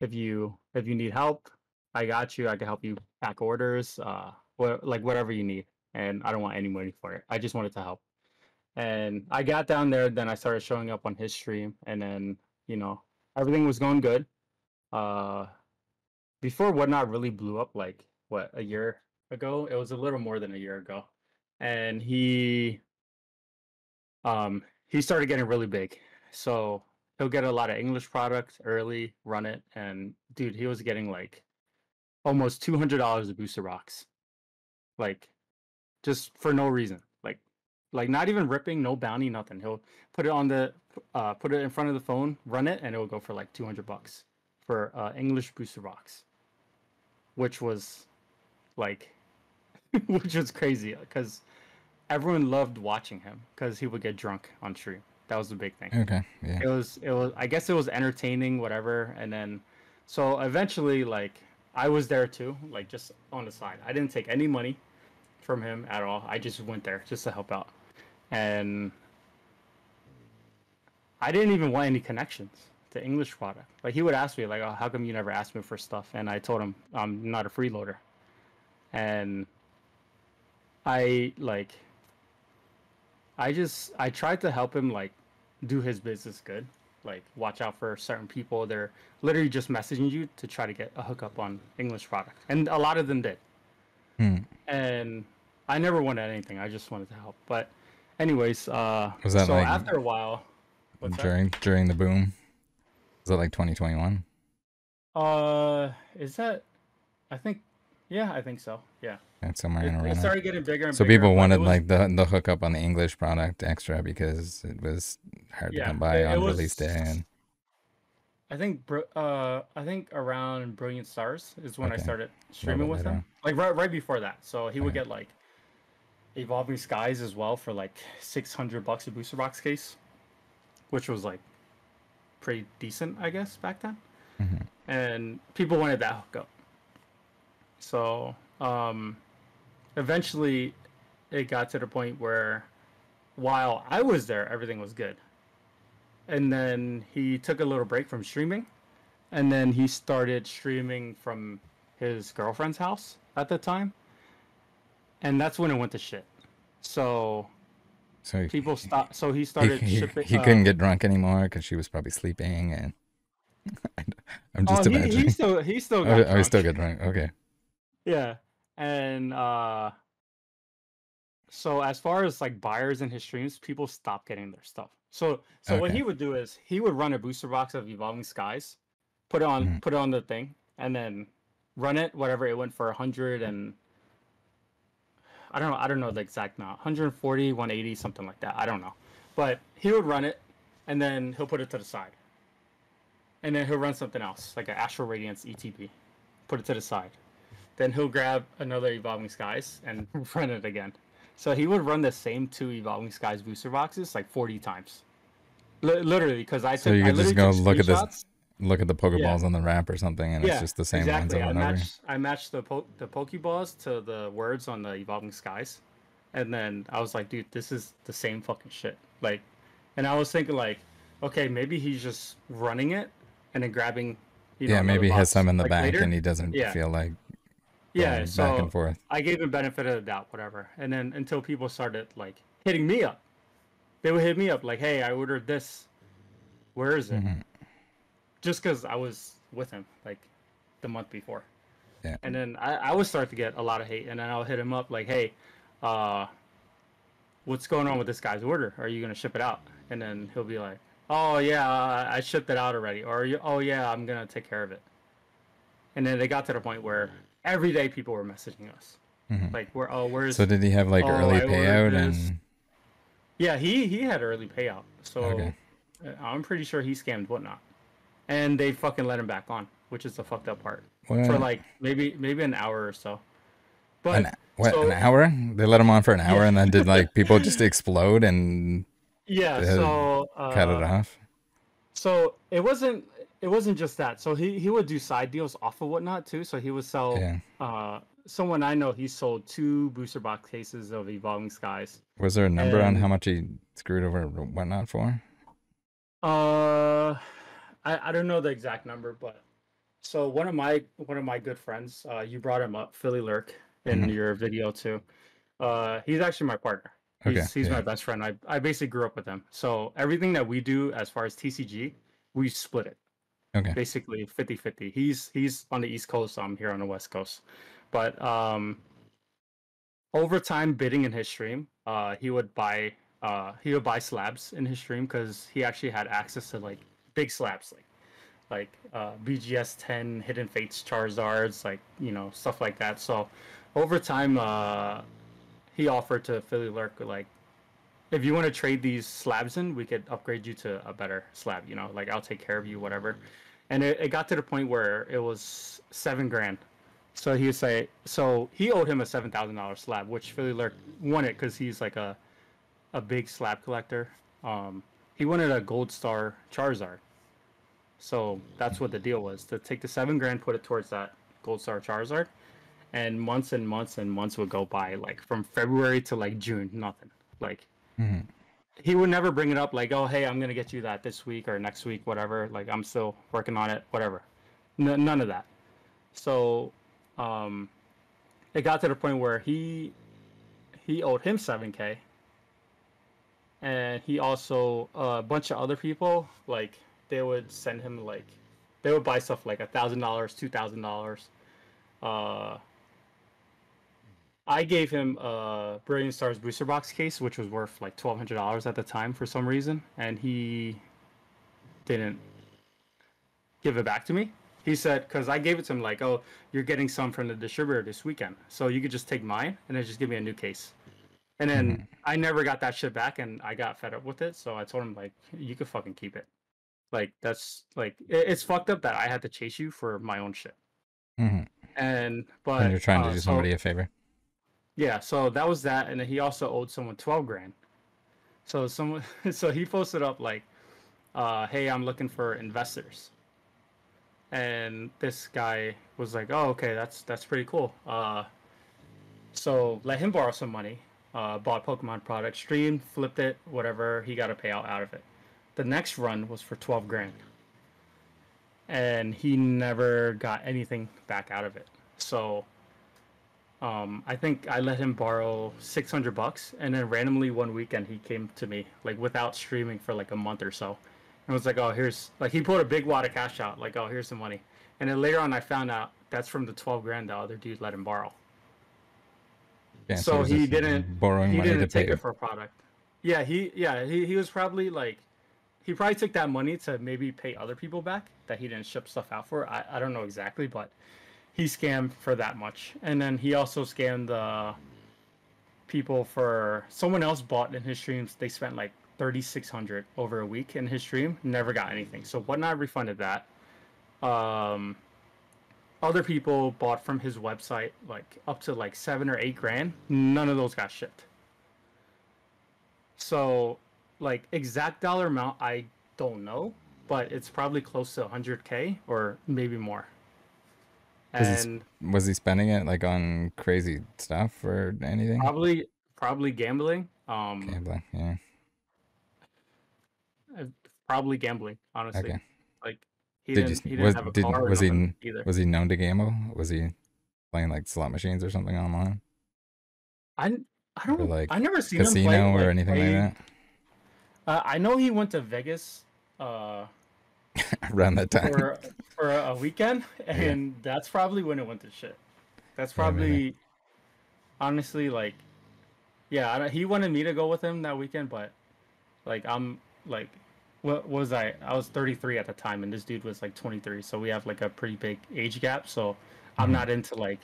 if you if you need help, I got you. I can help you pack orders, uh what like whatever you need. And I don't want any money for it. I just wanted to help. And I got down there, then I started showing up on his stream, and then you know everything was going good. Uh, before Whatnot really blew up, like what a year ago. It was a little more than a year ago, and he, um, he started getting really big. So he'll get a lot of English product early, run it, and dude, he was getting like almost two hundred dollars of booster rocks, like just for no reason, like like not even ripping, no bounty, nothing. He'll put it on the uh, put it in front of the phone, run it, and it will go for like two hundred bucks for uh, English booster rocks, which was like, which was crazy because everyone loved watching him because he would get drunk on stream. That was the big thing. Okay, yeah, it was it was i guess it was entertaining whatever and then so eventually like i was there too like just on the side. I didn't take any money from him at all. I just went there just to help out. And i didn't even want any connections to english product. Like he would ask me like oh how come you never asked me for stuff? And i told him i'm not a freeloader. And i like I just I tried to help him like do his business good. Like watch out for certain people. They're literally just messaging you to try to get a hookup on English product. And a lot of them did. Hmm. And I never wanted anything. I just wanted to help. But anyways, uh Was that so like- after a while what's that? during during the boom. Was that like 2021? Uh, is that? I think. Yeah, I think so. Yeah. That's somewhere It, in it around. started getting bigger and So bigger. people wanted was- like the the hookup on the English product extra because it was hard to Yeah, come by it- it on was- release day. And I think. Uh, I think around Brilliant Stars is when I started streaming with him. Like right, right before that. So he would Okay. get like Evolving Skies as well for like six hundred bucks a booster box case, which was like pretty decent, I guess, back then. Mhm. And people wanted that hookup. So um, eventually, it got to the point where, while I was there, everything was good. And then he took a little break from streaming, and then he started streaming from his girlfriend's house at the time, and that's when it went to shit. So so people stopped. So he started he, shipping. he uh, couldn't get drunk anymore because she was probably sleeping. And I'm just oh, he, imagining. he still he still Oh, got oh, he drunk. still get drunk. Okay. Yeah. And uh so as far as like buyers in his streams, people stopped getting their stuff. So so what he would do is he would run a booster box of Evolving Skies, put it on Mhm. put it on the thing, and then run it, whatever it went for a hundred and I don't know, I don't know the exact amount. 140, 180, something like that. I don't know. But he would run it and then he'll put it to the side. And then he'll run something else, like an Astral Radiance ETB. Put it to the side. Then he'll grab another Evolving Skies and run it again. So he would run the same two Evolving Skies booster boxes like 40 times. Li- literally, because I took, So you could just go look at this- Look at the Pokeballs on the wrap or something, and it's just the same exactly. ones over I and over. matched, I matched the po- the Pokeballs to the words on the Evolving Skies, and then I was like, dude, this is the same fucking shit. Like, and I was thinking like, okay, maybe he's just running it and then grabbing. You know, yeah, maybe he has some in the like, back, later. and he doesn't Yeah. feel like yeah. So back and forth. I gave him benefit of the doubt, whatever. And then until people started like hitting me up, they would hit me up like, "Hey, I ordered this. Where is it?" Mhm. Just because I was with him like the month before. Yeah. And then I, I would start to get a lot of hate, and then I'll hit him up like, "Hey, uh, what's going on with this guy's order? Are you gonna ship it out?" And then he'll be like, "Oh yeah, I I shipped it out already," or "You- "Oh yeah, I'm gonna take care of it." And then they got to the point where every day people were messaging us, Mhm. like, "Where oh where's So did he have like Oh, early payout and Yeah, he he had early payout, so Okay. uh, I'm pretty sure he scammed whatnot, and they fucking let him back on, which is the fucked up part for like maybe maybe an hour or so. But an, what so- an hour? They let him on for an hour, Yeah. and then did like people just explode and yeah, so uh, cut it off? So it wasn't it wasn't just that. So he he would do side deals off of whatnot too. So he would sell. Yeah. Uh, someone I know he sold two booster box cases of Evolving Skies. Was there a number on how much he screwed over whatnot for? Uh, I, I don't know the exact number, but so one of my one of my good friends, uh, you brought him up, Philly Lurk, in Mhm. your video too. Uh, he's actually my partner. He's, Okay, he's yeah. my best friend. I, I basically grew up with him. So everything that we do as far as TCG, we split it Okay. basically 50-50. He's he's on the East Coast, I'm here on the West Coast. But um over time bidding in his stream, uh he would buy uh he would buy slabs in his stream because he actually had access to like big slabs like like uh BGS 10 Hidden Fates Charizards, like you know, stuff like that. So over time uh he offered to Philly Lurk like if you want to trade these slabs in, we could upgrade you to a better slab, you know, like I'll take care of you, whatever. And it, it got to the point where it was seven grand. So he would say, so he owed him a seven thousand dollar slab, which Philly Lurk wanted because he's like a a big slab collector. Um, he wanted a gold star Charizard. So that's what the deal was to take the seven grand, put it towards that gold star Charizard, and months and months and months would go by, like from February to like June, nothing. Like Mhm. he would never bring it up like, oh, hey, I'm gonna get you that this week or next week, whatever. Like I'm still working on it, whatever. None of that. So, um, it got to the point where he he owed him seven k, and he also a bunch of other people like they would send him like they would buy stuff like a thousand dollars, two thousand dollars. Uh, I gave him a Brilliant Stars booster box case, which was worth like twelve hundred dollars at the time for some reason, and he didn't give it back to me. He said because I gave it to him like, oh, you're getting some from the distributor this weekend, so you could just take mine and then just give me a new case. And then Mhm. I never got that shit back, and I got fed up with it. So I told him like, you could fucking keep it. Like that's like it, it's fucked up that I had to chase you for my own shit. Mhm. And but When you're trying to uh, do so- somebody a favor. Yeah, so that was that, and he also owed someone twelve grand. So someone, so he posted up like, uh, "Hey, I'm looking for investors," and this guy was like, "Oh, okay, that's that's pretty cool." Uh, so let him borrow some money. Uh, bought Pokemon product, streamed, flipped it, whatever. He got a payout out of it. The next run was for twelve grand, and he never got anything back out of it. So um, I think I let him borrow 600 bucks, and then randomly one weekend he came to me like without streaming for like a month or so, and was like, "Oh, here's like he pulled a big wad of cash out, like, oh, here's some money," and then later on I found out that's from the 12 grand the other dude let him borrow. Yeah, so he didn't- borrowing He money didn't pay. take it for a product. Yeah, he yeah he he was probably like, he probably took that money to maybe pay other people back that he didn't ship stuff out for. I I don't know exactly, but he scammed for that much, and then he also scammed the people for someone else bought in his streams. They spent like thirty six hundred over a week in his stream, never got anything. So whatnot refunded that. Um, other people bought from his website like up to like seven or eight grand. None of those got shipped. So, like exact dollar amount, I don't know, but it's probably close to 100k or maybe more. And Was he spending it like on crazy stuff or anything? probably probably gambling. Um, Gambling, yeah. uh, probably gambling. Honestly, Okay. like he Did didn't you- he didn't was- have a did- car or was he either. Was he known to gamble? Was he playing like slot machines or something online? I I don't like, I never seen him Casino play, or like, anything play- like Uh, I know he went to Vegas. Uh, around that time? for for a weekend, Yeah. and that's probably when it went to shit. That's Yeah, probably, honestly, like, yeah, I he wanted me to go with him that weekend, but like, I'm like, what was I? I was 33 at the time, and this dude was like 23, so we have like a pretty big age gap. So I'm Mhm. not into like,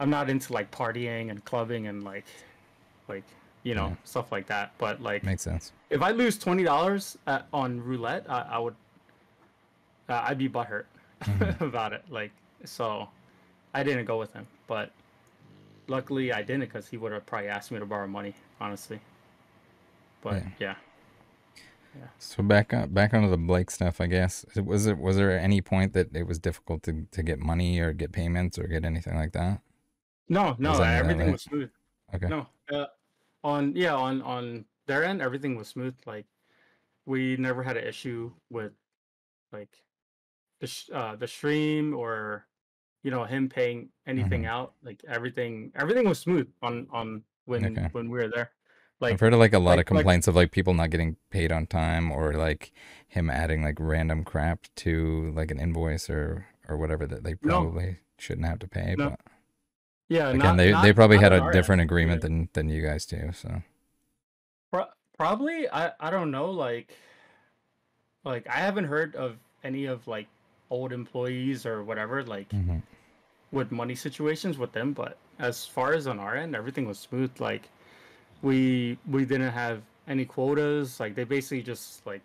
I'm not into like partying and clubbing and like, like you know Yeah. stuff like that. But like, Makes sense. if I lose twenty dollars on roulette, I, I would, uh, I'd be butthurt Mhm. about it. Like, so, I didn't go with him, but luckily I didn't because he would have probably asked me to borrow money, honestly. But Yeah. yeah, So back up, back onto the Blake stuff, I guess. Was it was there any point that it was difficult to, to get money or get payments or get anything like that? no, no, Was everything right? was smooth. Okay. No, uh, on yeah, on on their end, everything was smooth. Like, we never had an issue with like the sh- uh, the stream or you know him paying anything Mhm. out. Like everything, everything was smooth on on when Okay. when we were there. Like I've heard of like a lot like- of like- complaints of like people not getting paid on time or like him adding like random crap to like an invoice or or whatever that they No. probably shouldn't have to pay. No, But yeah, again, not- they, they probably not had a end different either. agreement than than you guys do. So Pro- probably I I don't know like like I haven't heard of any of like old employees or whatever like Mhm. with money situations with them but as far as on our end everything was smooth. Like we we didn't have any quotas. Like they basically just like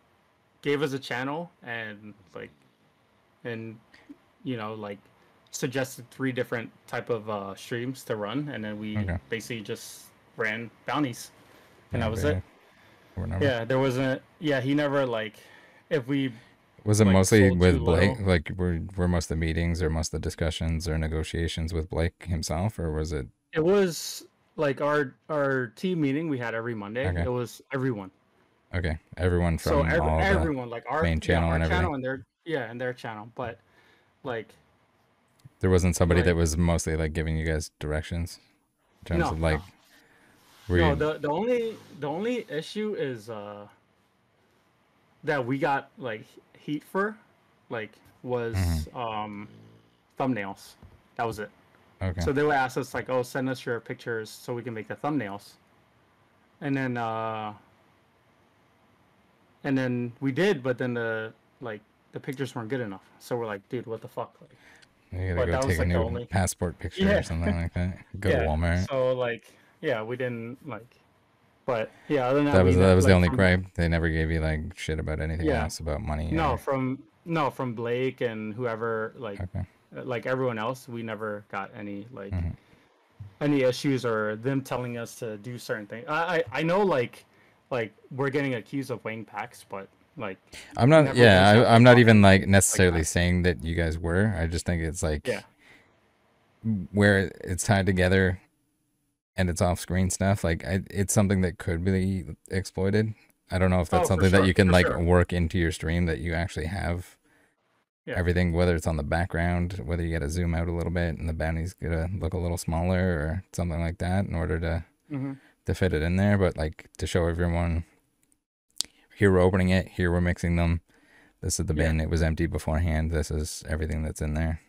gave us a channel and like and you know like suggested three different type of uh streams to run. And then we Okay. basically just ran bounties. And Yeah, that was it. yeah there wasn't yeah he never like if we Was it like, mostly with Blake? Like were were most of the meetings or most of the discussions or negotiations with Blake himself, or was it It was like our our team meeting we had every Monday. Okay. It was everyone. okay? Everyone from So every, all everyone like our main yeah, channel our and channel everything? and their yeah and their channel. But like there wasn't somebody like- that was mostly like giving you guys directions in terms No, of like no. no, you the the only the only issue is uh that we got like heat for like was Mhm. um thumbnails. That was it. okay? So they would ask us like, "Oh, send us your pictures so we can make the thumbnails," and then uh, and then we did, but then the like the pictures weren't good enough. So we're like, dude, what the fuck? Like, You gotta that go was, take a like, the new only- passport picture Yeah. or something like that. Go to yeah, Walmart. So like, yeah, we didn't like, but yeah, other than that, that was that was the only from- gripe. They never gave you like shit about anything Yeah. else about money. No, or- from no from Blake and whoever like Okay. like everyone else, we never got any like Mhm. any issues or them telling us to do certain things. I I, I know like like we're getting accused of weighing packs, but like I'm not. Yeah, I, I'm not even like necessarily that. saying that you guys were. I just think it's like yeah where it's tied together, and it's off screen stuff. Like I, it's something that could be exploited. I don't know if that's Oh, something that you can like sure. work into your stream that you actually have Yeah. everything, whether it's on the background, whether you got to zoom out a little bit and the bounty's gonna look a little smaller or something like that in order to hmm to fit it in there. But like to show everyone, here we're opening it, here we're mixing them. This is the Yeah. bin. It was empty beforehand. This is everything that's in there.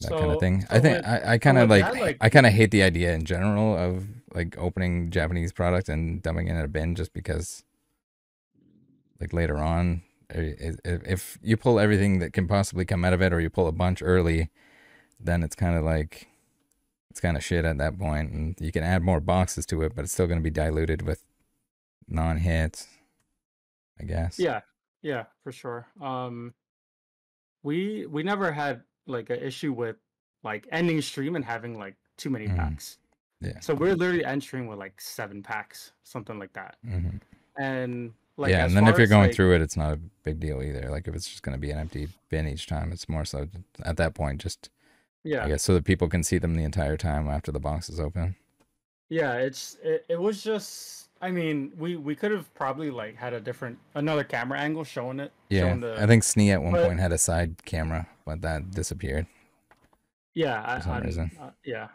That kind of thing. so I think I, I kind of like, like- I kind of hate the idea in general of like opening Japanese product and dumping it in a bin just because like later on i- i- if, if you pull everything that can possibly come out of it or you pull a bunch early then it's kind of like it's kind of shit at that point and you can add more boxes to it but it's still going to be diluted with non-hits i guess yeah yeah for sure. Um, we we never had like an issue with like ending stream and having like too many Mhm. packs. yeah So we're literally entering with like seven packs, something like that. hmm And like yeah and then if you're going like- through it it's not a big deal either like if it's just going to be an empty bin each time it's more so at that point just yeah i guess so that people can see them the entire time after the box is open Yeah, it's it, it was just I mean, we we could have probably like had a different another camera angle showing it. yeah showing the, i think snee at one but- point had a side camera but that disappeared yeah, I, for some I- reason. uh, yeah.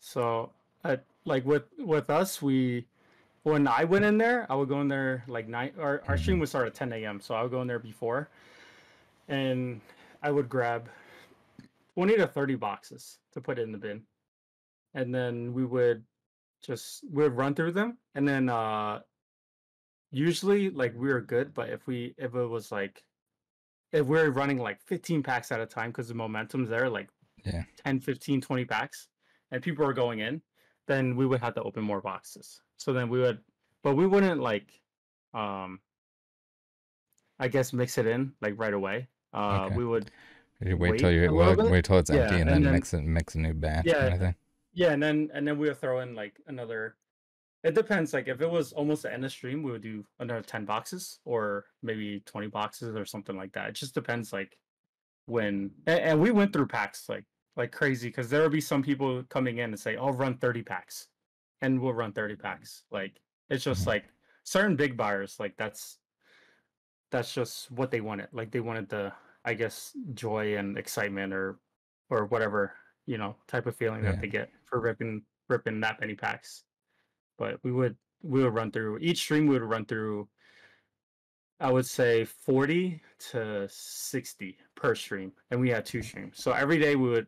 So, uh, like with with us, we when I went in there, I would go in there like nine. Our our Mm-hmm. stream would start at ten a.m. So I would go in there before, and I would grab twenty to thirty boxes to put in the bin, and then we would just we would run through them, and then uh usually like we were good, but if we if it was like if we're running like 15 packs at a time because the momentum's there, like Yeah. 10, 15, 20 packs, and people are going in, then we would have to open more boxes. So then we would, but we wouldn't like, um, I guess mix it in like right away. Uh, Okay. we would, You wait Wait till you wait, wait till it's empty and and then, then- mix it mix a new batch Yeah. kind of thing. yeah, and then and then we would throw in like another. It depends. Like if it was almost the end of stream, we would do another 10 boxes or maybe 20 boxes or something like that. It just depends. Like when and, and we went through packs like like crazy because there would be some people coming in and say, "I'll run 30 packs," and we'll run 30 packs. Like it's just Mhm. like certain big buyers like that's that's just what they wanted. Like they wanted the I guess joy and excitement or or whatever you know type of feeling Yeah. that they get for ripping ripping that many packs. But we would we would run through each stream. We would run through. I would say 40 to 60 per stream, and we had two streams. So every day we would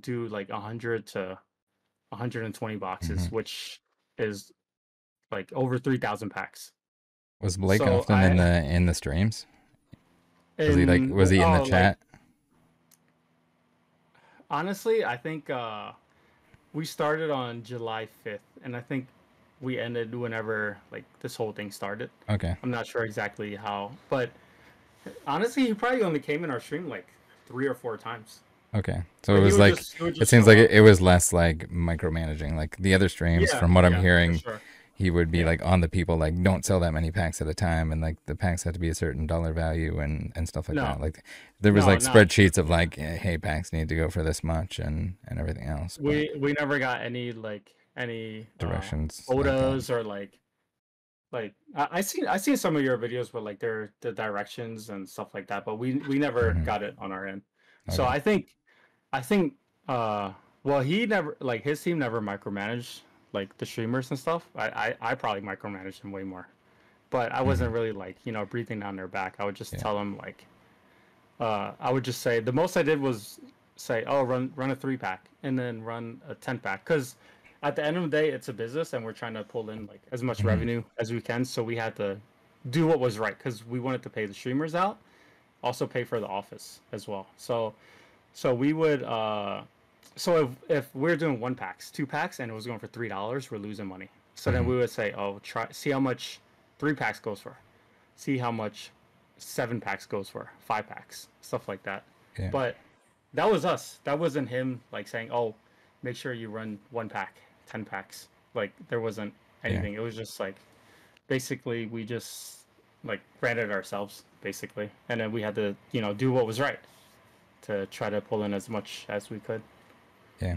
do like 100 to 120 boxes, Mhm. which is like over 3,000 packs. Was Blake So often in the in the streams? Was he like was he in oh, the like, chat? honestly, I think uh, we started on July 5th, and I think we ended whenever like this whole thing started. Okay. I'm not sure exactly how, but honestly, he probably only came in our stream like three or four times. Okay. So But it was like just- it seems like it, it was less like micromanaging. Like the other streams, Yeah, from what I'm hearing, sure. he would be Yeah. like on the people like don't sell that many packs at a time and like the packs had to be a certain dollar value and and stuff like No. that. Like there was No, like no. spreadsheets of like hey packs need to go for this much and and everything else. but We we never got any like any uh, directions. like photos or like like I, I seen I seen some of your videos with like their the directions and stuff like that, but we we never Mhm. got it on our end. So I think I think uh well he never like his team never micromanaged like the streamers and stuff. I I, I probably micromanaged him way more. But I wasn't really like, you know, breathing down their back. I would just Mm-hmm. Yeah. tell them like uh I would just say the most I did was say, "Oh, run run a 3 pack and then run a 10 pack cuz at the end of the day it's a business and we're trying to pull in like as much Mhm. revenue as we can, so we had to do what was right cuz we wanted to pay the streamers out also pay for the office as well. So, so we would. Uh, so if if we're doing one packs, two packs, and it was going for three dollars, we're losing money. So then Mhm. we would say, oh, try see how much three packs goes for, see how much seven packs goes for, five packs, stuff like that. Yeah. But that was us. That wasn't him like saying, oh, make sure you run one pack, ten packs. Like there wasn't anything. It was just like basically we just like ran it ourselves basically, and then we had to you know do what was right to try to pull in as much as we could. Yeah.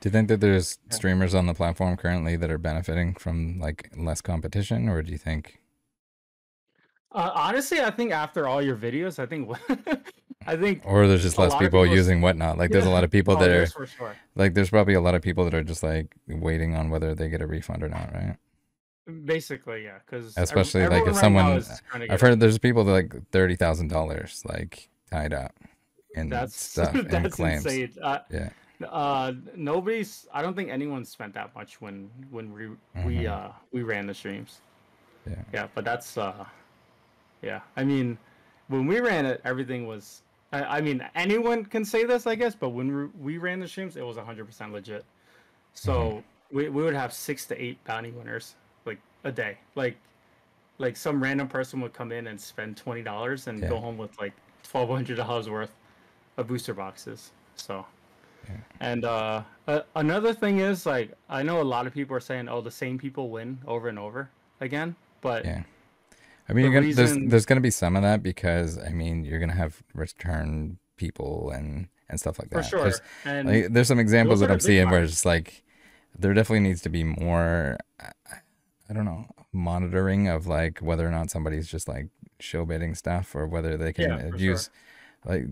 Do you think that there's streamers on the platform currently that are benefiting from like less competition, or do you think? Uh, honestly, I think after all your videos, I think I think Or there's just less of people using whatnot. Like, there's a lot of people oh, that are for sure. like, there's probably a lot of people that are just like waiting on whether they get a refund or not, right? Basically, yeah, because Especially, like, if someone- I've heard there's people that like thirty thousand dollars like tied up in that's stuff and that's claims. insane. Uh, Yeah. uh, nobody's. I don't think anyone spent that much when when we we Mhm. uh we ran the streams. Yeah. Yeah, but that's uh, yeah. I mean, when we ran it, everything was. I, I mean, anyone can say this, I guess, but when we, ran the streams, it was 100% legit. So Mm-hmm. we, we would have six to eight bounty winners like a day. Like, like some random person would come in and spend twenty dollars and go home with like twelve hundred dollars worth of booster boxes. So, Yeah. and uh, uh, another thing is like I know a lot of people are saying, oh, the same people win over and over again, but Yeah. I mean, The you're gonna, there's reason- there's gonna be some of that because I mean, you're gonna have return people and and stuff like that. for sure. There's, And like, there's some examples that I'm seeing where it's like there definitely needs to be more. I- I don't know monitoring of like whether or not somebody's just like show bidding stuff or whether they can Yeah, use like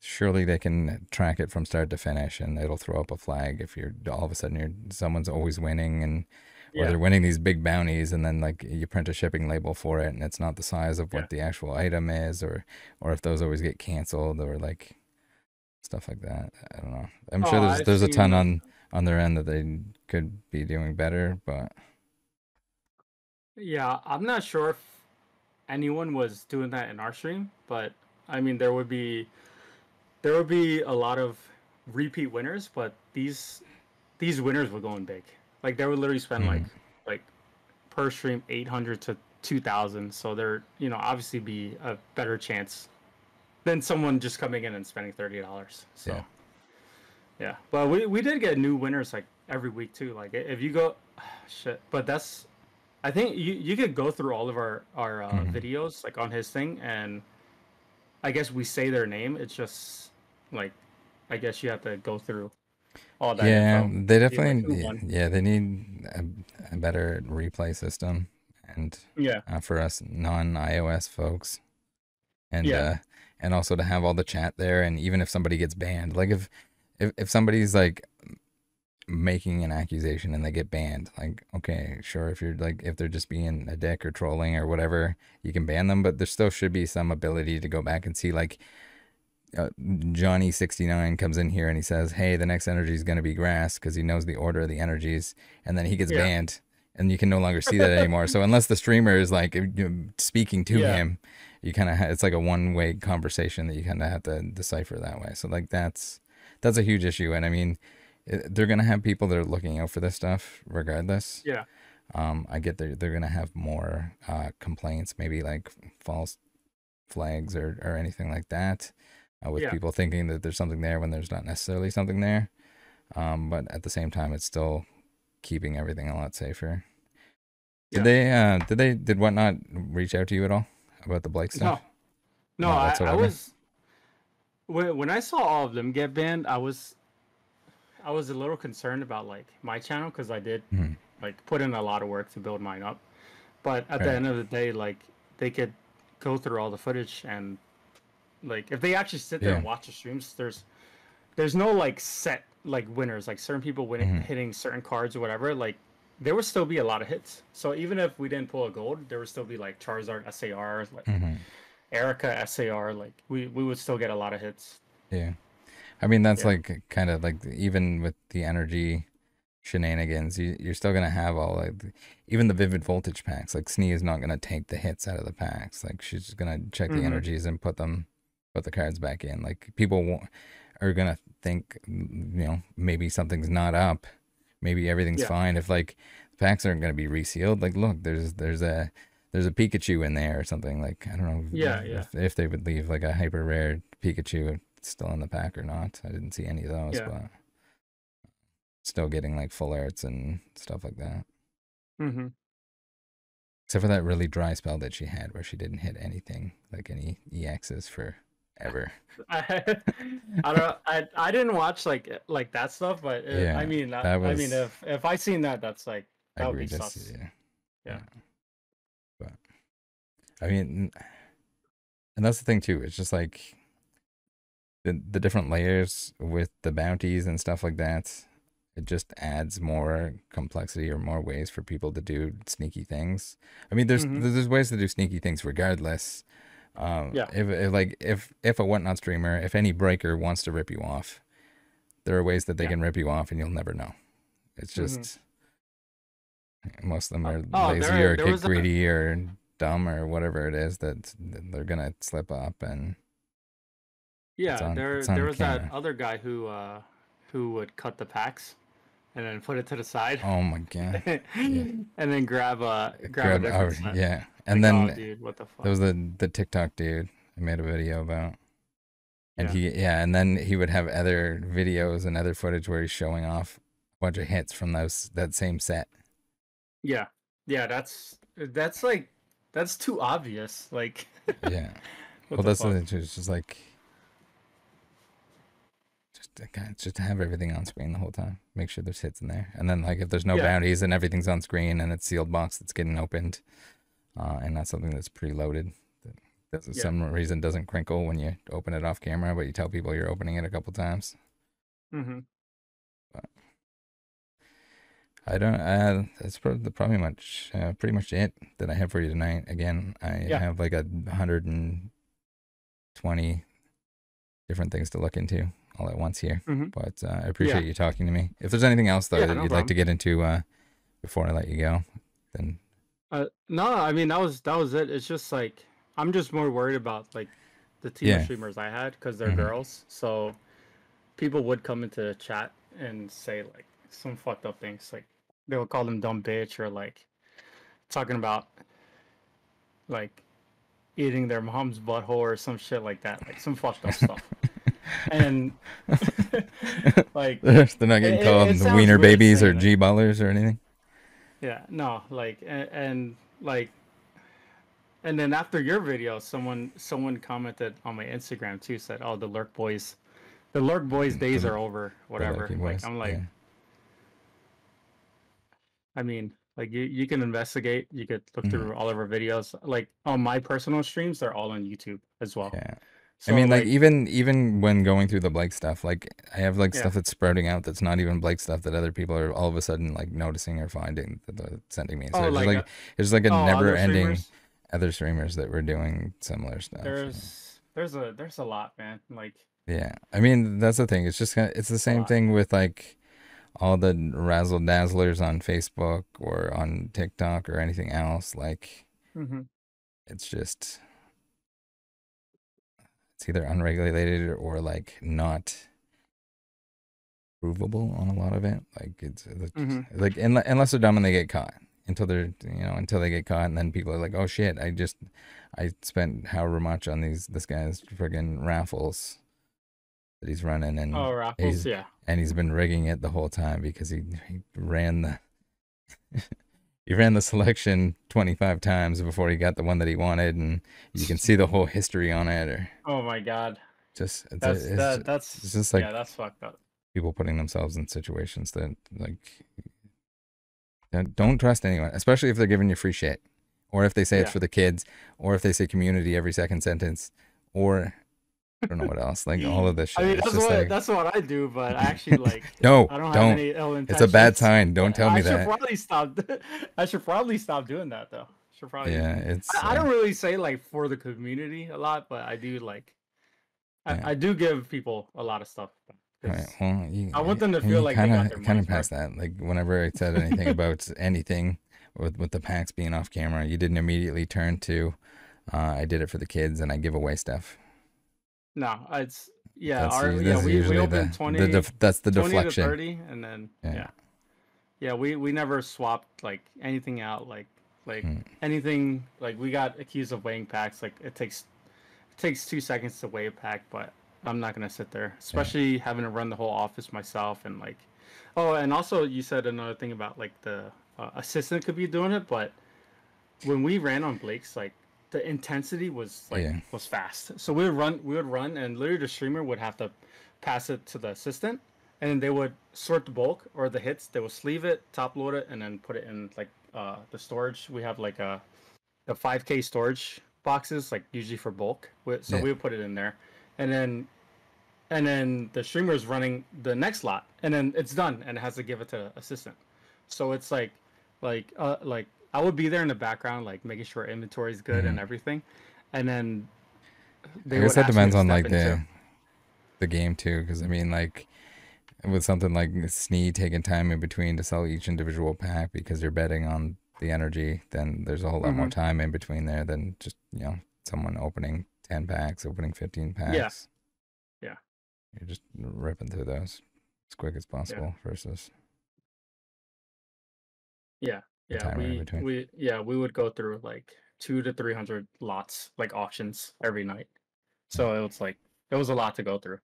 surely they can track it from start to finish and it'll throw up a flag if you're all of a sudden you're someone's always winning and or yeah, they're winning these big bounties and then like you print a shipping label for it and it's not the size of what Yeah. the actual item is or or if those always get canceled or like stuff like that i don't know i'm sure Oh, there's I've there's a ton seen- on on their end that they could be doing better but yeah. I'm not sure if anyone was doing that in our stream, but I mean, there would be there would be a lot of repeat winners, but these these winners were going big. Like they would literally spend Mhm. like like per stream 800 to 2000 so there you know obviously be a better chance than someone just coming in and spending $30 so Yeah. yeah, but we, we did get new winners like every week too like if you go shit but that's i think you, you could go through all of our our uh, Mhm. videos like on his thing and i guess we say their name it's just like i guess you have to go through all that yeah info. they definitely won. yeah they need a, a better replay system and yeah uh, for us non-iOS folks, and Yeah. uh, and also to have all the chat there, and even if somebody gets banned, like if if if somebody's like making an accusation and they get banned, like okay, sure, if you're like if they're just being a dick or trolling or whatever, you can ban them, but there still should be some ability to go back and see like. Uh, Johnny sixty nine comes in here and he says, "Hey, the next energy is going to be grass because he knows the order of the energies," and then he gets Yeah. banned, and you can no longer see that anymore. so unless the streamer is like speaking to Yeah. him, you kind of ha- it's like a one way conversation that you kind of have to decipher that way. So like that's that's a huge issue, and I mean it, they're gonna have people that are looking out for this stuff regardless. yeah Um, I get they're they're gonna have more uh complaints, maybe like false flags or or anything like that, uh, with Yeah. people thinking that there's something there when there's not necessarily something there. Um, but at the same time, it's still keeping everything a lot safer. Did Yeah. they uh did they did whatnot reach out to you at all about the Blake stuff? No, Not no, I, I was when when I saw all of them get banned, I was I was a little concerned about like my channel because I did Mhm. like put in a lot of work to build mine up. But at the end of the day, like they could go through all the footage and like if they actually sit there and watch the streams, there's there's no like set like winners, like certain people winning Mhm. hitting certain cards or whatever, like there would still be a lot of hits. So even if we didn't pull a gold, there would still be like Charizard SAR, like Mhm. Erika SAR, like we we would still get a lot of hits. Yeah. I mean, that's Yeah. like kind of like even with the energy shenanigans, you, you're still gonna have all like even the vivid voltage packs. Like Snee is not gonna take the hits out of the packs. Like she's just gonna check the Mhm. energies and put them put the cards back in. Like people are gonna think mm, you know maybe something's not up, maybe everything's Yeah. fine. If like the packs aren't gonna be resealed, like look, there's there's a there's a Pikachu in there or something. Like I don't know. Yeah, if, yeah. If they would leave like a hyper rare Pikachu still in the pack or not. I didn't see any of those, Yeah. but still getting like full arts and stuff like that. Mm-hmm. Except for that really dry spell that she had where she didn't hit anything, like any EXs for ever. I, I don't. I I didn't watch like like that stuff, but uh, Yeah, I mean, I, that I mean, if if I seen that, that's like that would be sus. yeah. Yeah. But I mean, and that's the thing too. It's just like the the different layers with the bounties and stuff like that. It just adds more complexity or more ways for people to do sneaky things. I mean, there's Mhm. there's ways to do sneaky things regardless. Um, Yeah. If, if like if if a whatnot streamer, if any breaker wants to rip you off, there are ways that they Yeah. can rip you off, and you'll never know. It's Mhm. just most of them are oh, lazy there- or there was a- greedy or dumb or whatever it is that they're gonna slip up and Yeah, on- there there was that other guy who uh who would cut the packs and then put it to the side oh my god and then grab a grab, Grab- a oh, different set. yeah and Like, then oh, dude, what the fuck? there was the the tiktok dude i made a video about and Yeah. he yeah and then he would have other videos and other footage where he's showing off a bunch of hits from those that same set yeah, yeah, that's that's like that's too obvious. Like, yeah well that's the fuck? thing too, it's just like just to have everything on screen the whole time make sure there's hits in there and then like if there's no Yeah. bounties and everything's on screen and it's sealed box that's getting opened uh, and not something that's preloaded that doesn't Yeah. some reason doesn't crinkle when you open it off camera but you tell people you're opening it a couple times Mm-hmm. But i don't uh that's probably, probably much uh, pretty much it that i have for you tonight again i Yeah. have like a hundred and twenty different things to look into all at once here Mhm. but uh, i appreciate you talking to me if there's anything else though Yeah, that no you'd like to get into uh before i let you go then Uh, no, I mean that was that was it. It's just like I'm just more worried about like the team Yeah. streamers I had because they're Mhm. girls. So people would come into the chat and say like some fucked up things. Like they would call them dumb bitch or like talking about like eating their mom's butthole or some shit like that. Like some fucked up stuff. And like they're not getting It- it- called it sounds wiener babies or g ballers or anything Yeah, no, like and, and like and then after your video, someone someone commented on my Instagram too, said, "Oh, the lurk boys, the lurk boys days are over, whatever." Like I'm like, yeah. I mean, like you you can investigate, you could look Mhm. through all of our videos. Like on my personal streams, they're all on YouTube as well. yeah So, I mean, like, even even when going through the Blake stuff, like I have like Yeah. stuff that's sprouting out that's not even Blake stuff that other people are all of a sudden like noticing or finding that they're sending me. So Oh, it's like, like uh, it's like a oh, other never-ending streamers? other streamers that were doing similar stuff. yeah. There's there's a there's a lot, man. Like Yeah, I mean that's the thing. It's just kind of, it's the same thing with like all the razzle dazzlers on Facebook or on TikTok or anything else. Like mhm. it's just it's either unregulated or like not provable on a lot of it. Like it's, it's Mhm. like unle- unless they're dumb and they get caught until they're you know until they get caught and then people are like oh shit I just I spent however much on these this guy's friggin' raffles that he's running and oh raffles, he's- yeah. and he's been rigging it the whole time because he, he ran the he ran the selection 25 times before he got the one that he wanted and you can see the whole history on it or Oh my god, just that's it's, that that's it's just like yeah, that's fucked up. people putting themselves in situations that like don't- don't trust anyone especially if they're giving you free shit or if they say it's for the kids or if they say community every second sentence or I don't know what else like all of this shit I mean, that's what like that's what I do, but I actually like. no I don't, don't, have any ill it's a bad sign don't tell I me should probably stop. I should probably stop doing that though. Should probably. yeah it's I, I uh, don't really say like for the community a lot, but I do like. I, Yeah. I do give people a lot of stuff Right, well, you, I want them to feel like they kind of their kind of money's past that. Like whenever I said anything about anything with with the packs being off camera, you didn't immediately turn to, uh, I did it for the kids and I give away stuff. No, it's yeah. That's, our, usually, yeah, that's we, we opened the, 20, the def- that's the 20 to deflection. 30 and then Yeah. yeah. yeah we we never swapped like anything out like like Hmm. anything like we got accused of weighing packs like it takes it takes two seconds to weigh a pack but i'm not gonna sit there especially having to run the whole office myself and like oh and also you said another thing about like the uh, assistant could be doing it but when we ran on blake's like the intensity was like Yeah. was fast. So we would run we would run and literally the streamer would have to pass it to the assistant and they would sort the bulk or the hits. They would sleeve it top load it and then put it in like uh the storage. We have like a the 5k storage boxes like usually for bulk. So Yeah. we would put it in there. And then and then the streamer is running the next lot and then it's done and it has to give it to the assistant. So it's like like uh like i would be there in the background like making sure inventory is good and everything and then Mm-hmm. I guess that depends on like the the game too, because I mean like with something like Snee taking time in between to sell each individual pack because you're betting on the energy, then there's a whole lot more Mhm. time in between there than just you know someone opening ten packs, opening fifteen packs. Yeah. You're just ripping through those as quick as possible versus yeah yeah we, we yeah we would go through like two to three hundred lots like auctions every night. So it was like it was a lot to go through.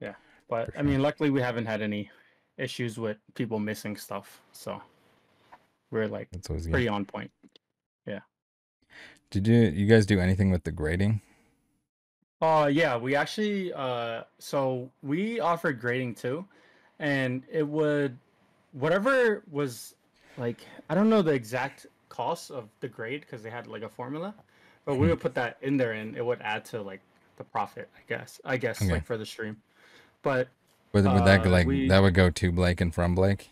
Yeah but For i mean luckily we haven't had any issues with people missing stuff so we're like that's always good. pretty on point. Yeah. Did you you guys do anything with the grading? Uh yeah, we actually uh so we offered grading too and it would whatever was like I don't know the exact cost of the grade because they had like a formula, but we would put that in there and it would add to like the profit, I guess. I guess Okay. like for the stream. But Would, would that go Uh, like we- that would go to Blake and from Blake?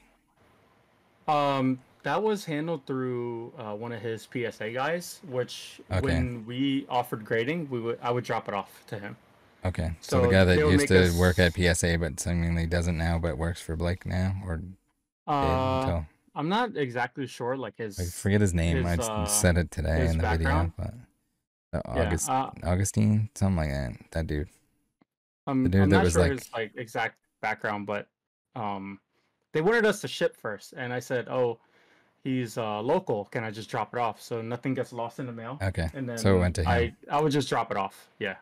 um that was handled through uh, one of his PSA guys, which Okay. when we offered grading, we would I would drop it off to him. Okay, so, the guy that used to work at PSA but seemingly doesn't now, but works for Blake now, or Uh, until I'm not exactly sure like his I forget his name. I his, s- uh, said it today in the background? video, but uh, Yeah, uh, Augustine, something like that. That dude. I'm, dude I'm that not sure like- his like exact background, but um, they wanted us to ship first, and I said, "Oh, he's uh, local. Can I just drop it off so nothing gets lost in the mail?" Okay, And then so it went to him. I I would just drop it off. Yeah.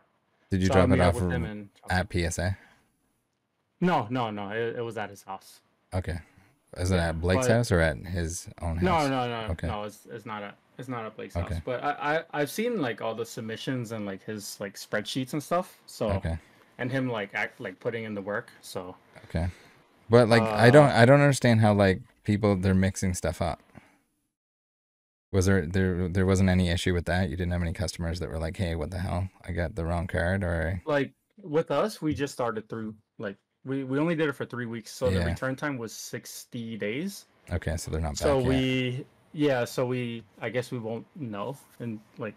Did you So drop it off with him and drop at PSA? No, no, no. It, it was at his house. Okay, is it at Blake's but- house or at his own No, house? no, no, Okay. no. It's it's not at it's not at Blake's Okay. house. But I, I I've seen like all the submissions and like his like spreadsheets and stuff. So Okay, and him like act like putting in the work. So okay, but like I Uh, don't I don't understand how like people they're mixing stuff up. Was there there there wasn't any issue with that? You didn't have any customers that were like, "Hey, what the hell? I got the wrong card," or like with us, we just started through we we only did it for three weeks, so the return time was sixty days. okay, so they're not back So yet. we yeah, so we I guess we won't know and like,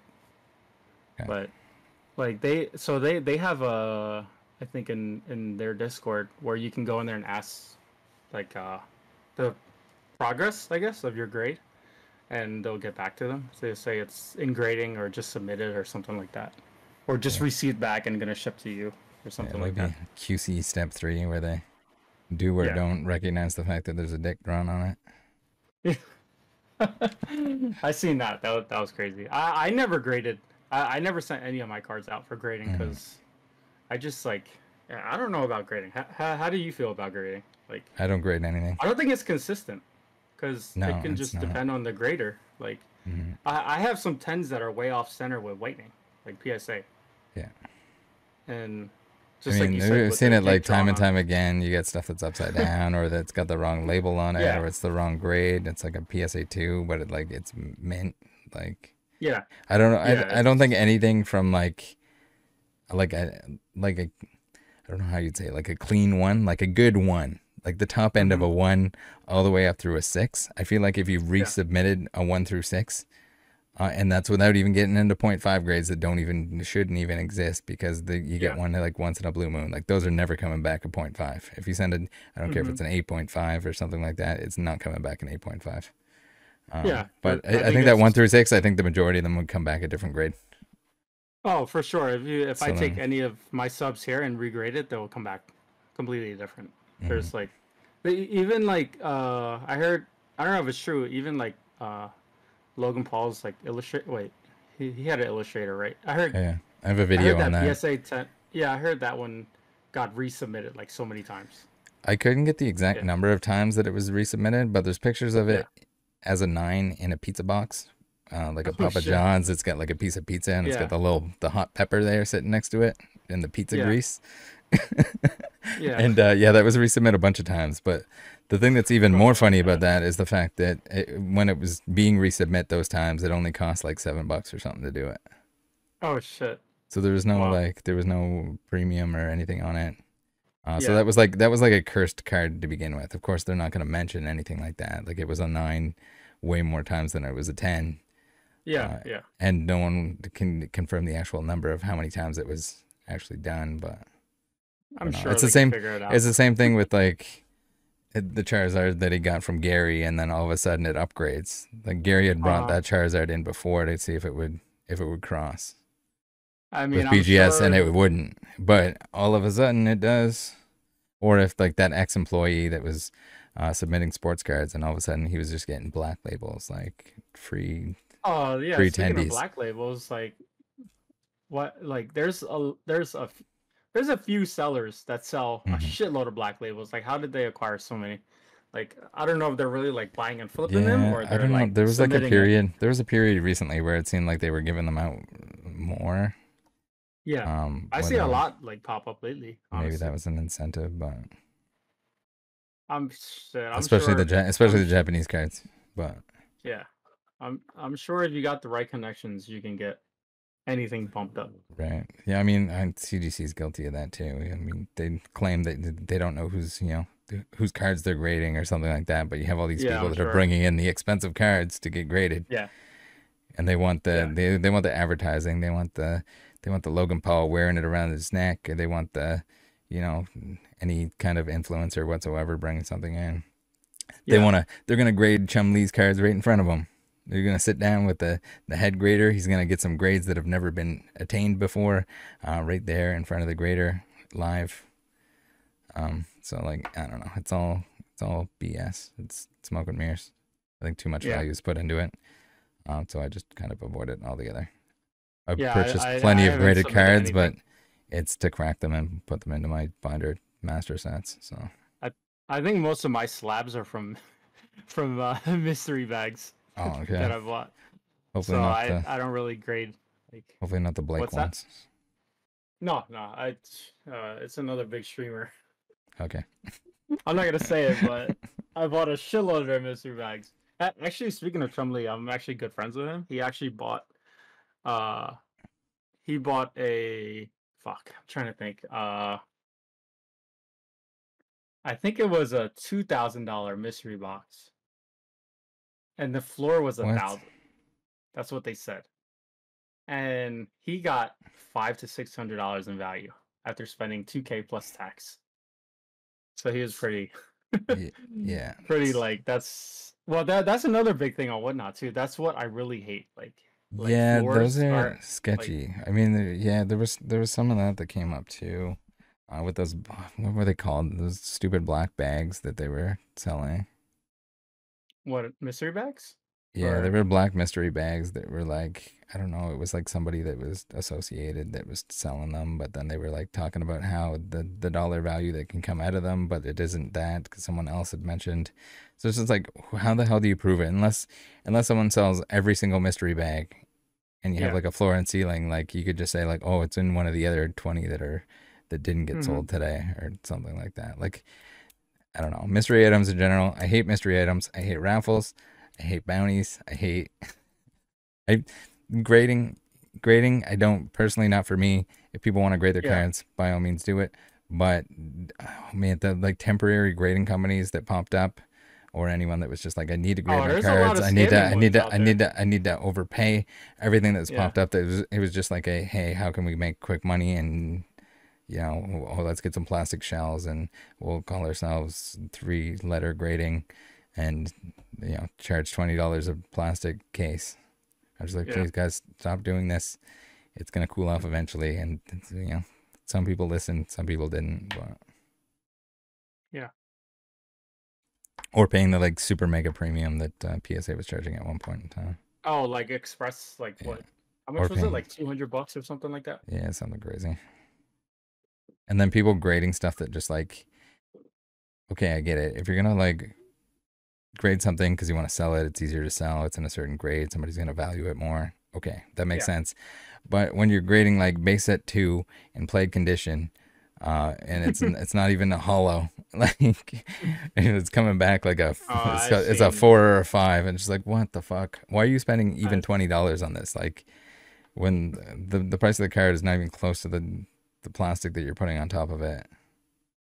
Okay. but like they so they they have a I think in in their Discord where you can go in there and ask like uh the progress I guess of your grade, and they'll get back to them. So they say it's in grading or just submitted or something like that, or just Yeah. received back and gonna ship to you or Yeah, something like that. QC step three, where they do or Yeah. don't recognize the fact that there's a dick drawn on it. I seen that. That was, that was crazy. I, I never graded. I, I never sent any of my cards out for grading because I just like yeah, I don't know about grading. How, how, how do you feel about grading? Like I don't grade anything. I don't think it's consistent because No, it can just not. depend on the grader. Like Mhm. I, I have some tens that are way off center with whitening, like PSA. Yeah. And I just like mean, you said, we've seen it like time and time again. You get stuff that's upside down, or that's got the wrong label on it, Yeah. or it's the wrong grade. It's like a PSA two, but it like it's mint. Like Yeah, I don't know. Yeah, I, I don't think anything from like like a like a I don't know how you'd say it, like a clean one, like a good one, like the top end of Mm-hmm. a one all the way up through a six. I feel like if you resubmitted a one through six, Uh, and that's without even getting into 0.5 grades that don't even shouldn't even exist because the, you get Yeah. one like once in a blue moon. Like those are never coming back a 0.5. If you send it, I don't care if Mhm. it's an 8.5 or something like that, it's not coming back an 8.5. Um, Yeah, but I, I I think, think that one through six, I think the majority of them would come back a different grade. Oh, for sure. If you if I So take any of my subs here and regrade it, they'll come back completely different. Mm-hmm. There's like, even like uh, I heard I don't know if it's true. Even like uh, Logan Paul's like illustrate. Wait, he, he had an illustrator, right? I heard. Yeah, yeah. I have a video on that, that. PSA ten. Yeah, I heard that one got resubmitted like so many times. I couldn't get the exact Yeah. number of times that it was resubmitted, but there's pictures of it as a nine in a pizza box, uh, like a Oh, Papa shit. John's. It's got like a piece of pizza and it's got the little the hot pepper there sitting next to it and the pizza Yeah. grease. Yeah. And uh, yeah, that was resubmitted a bunch of times. But the thing that's even more funny about that is the fact that it, when it was being resubmit those times, it only cost like seven bucks or something to do it. oh shit. So there was no Wow. like there was no premium or anything on it. Uh, So that was like that was like a cursed card to begin with. Of course, they're not going to mention anything like that. Like it was a nine, way more times than it was a ten, Yeah. Uh, yeah. and no one can confirm the actual number of how many times it was actually done. But I'm sure It's the same- it out. it's the same thing with like the Charizard that he got from Gary, and then all of a sudden it upgrades. Like Gary had brought Uh-huh. that Charizard in before to see if it would if it would cross. I mean, with BGS and it wouldn't. But all of a sudden it does. Or if like that ex employee that was uh, submitting sports cards and all of a sudden he was just getting black labels like free. Oh yeah, free speaking attendees. of black labels, like what like there's a there's a there's a few sellers that sell Mhm. a shitload of black labels. Like how did they acquire so many? Like I don't know if they're really like buying and flipping them or I don't know. like There was like a submitting it. period. There was a period recently where it seemed like they were giving them out more. Yeah. Um, I see a lot like pop up lately. Maybe that was an incentive, but I'm, shit, I'm especially the sure, Ja- especially the Japanese cards. But yeah. I'm I'm sure if you got the right connections, you can get anything pumped up. Right. Yeah, I mean, I, CGC is guilty of that too. I mean, they claim that they don't know who's, you know, whose cards they're grading or something like that, but you have all these Yeah, people I'm that are bringing in the expensive cards to get graded. Yeah. And they want the Yeah. they they want the advertising. They want the they want the Logan Paul wearing it around his neck. Or they want the, you know, any kind of influencer whatsoever bringing something in. They Yeah. want to. They're gonna grade Chumlee's cards right in front of them. They're gonna sit down with the the head grader. He's gonna get some grades that have never been attained before, uh, right there in front of the grader live. Um. So like I don't know. It's all it's all BS. It's smoke and mirrors. I think too much Yeah. value is put into it. Um. So I just kind of avoid it altogether. I've Yeah, I- purchased I- plenty I of graded cards, but it's to crack them and put them into my binder master sets. So I think most of my slabs are from from uh, mystery bags oh okay. that okay. I bought. Hopefully so not I, the I don't really grade like hopefully not the Blake What's that? ones. no no I uh, it's another big streamer. Okay. I'm not gonna say it, but I bought a shitload of mystery bags. Actually, speaking of Chumlee, I'm actually good friends with him. He actually bought uh he bought a fuck. I'm trying to think. Uh I think it was a two thousand dollar mystery box, and the floor was a What? thousand. That's what they said, and he got five to six hundred dollars in value after spending two k plus tax. So he was pretty, Ye- yeah. pretty like that's well that that's another big thing on whatnot too. That's what I really hate. Like like, yeah, those are are, sketchy. I mean, there, yeah, there was there was some of that that came up too, uh, with those what were they called? Those stupid black bags that they were selling. What mystery bags. Yeah, Or- there were black mystery bags that were like I don't know. It was like somebody that was associated that was selling them, but then they were like talking about how the the dollar value that can come out of them, but it isn't that because someone else had mentioned. So it's just like, how the hell do you prove it? Unless unless someone sells every single mystery bag, and you have like a floor and ceiling, like you could just say like, oh, it's in one of the other twenty that are that didn't get Mhm. sold today or something like that. Like I don't know. Mystery items in general. I hate mystery items. I hate raffles. I hate bounties. I hate I grading grading. I don't personally not for me. If people want to grade their Yeah. cards, by all means do it. But oh man, the like temporary grading companies that popped up or anyone that was just like, I need to grade Oh, my there's a lot cards. I need to, I need to, I need to, I need to overpay everything that's Yeah. popped up. That was, it was just like a, hey, how can we make quick money and you know, oh, let's get some plastic shells and we'll call ourselves three letter grading and you know charge twenty dollars a plastic case. I was like, Yeah. please guys, stop doing this. It's gonna cool off eventually, and it's, you know, some people listened, some people didn't. But Yeah. or paying the like super mega premium that uh, PSA was charging at one point in time. Oh, like Express, like Yeah. what? How Or much was paying- it? Like two hundred bucks or something like that. Yeah, something crazy. And then people grading stuff that just like, okay, I get it. If you're gonna like grade something because you want to sell it, it's easier to sell. It's in a certain grade. Somebody's gonna value it more. Okay, that makes Yeah. sense. But when you're grading like base set two in played condition, uh, and it's it's not even a hollow, like it's coming back like a Oh, it's, I've it's a four or a five, and it's just like what the fuck? Why are you spending even twenty dollars on this? Like when the the price of the card is not even close to the the plastic that you're putting on top of it.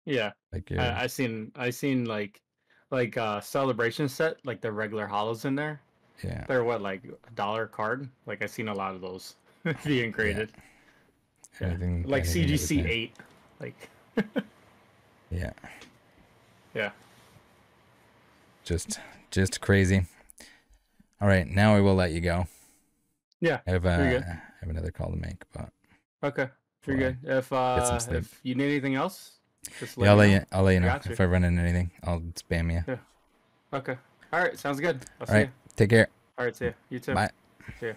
Yeah, Like you're, I, I seen, I seen like, like uh celebration set, like the regular hollows in there. yeah, They're what, like a dollar card? Like I seen a lot of those being graded. Yeah. anything Like anything CGC eight, Like Yeah, yeah. just just crazy. All right, now I will let you go. Yeah, I have you're uh. I have another call to make, but Okay. You're good. If uh if you need anything else, just yeah, I'll let me you. I'll let you know you. if I run into anything. I'll spam you. know. Okay. All right, sounds good. I'll see All right, you. take care. All right, see you. You too. Bye. See ya.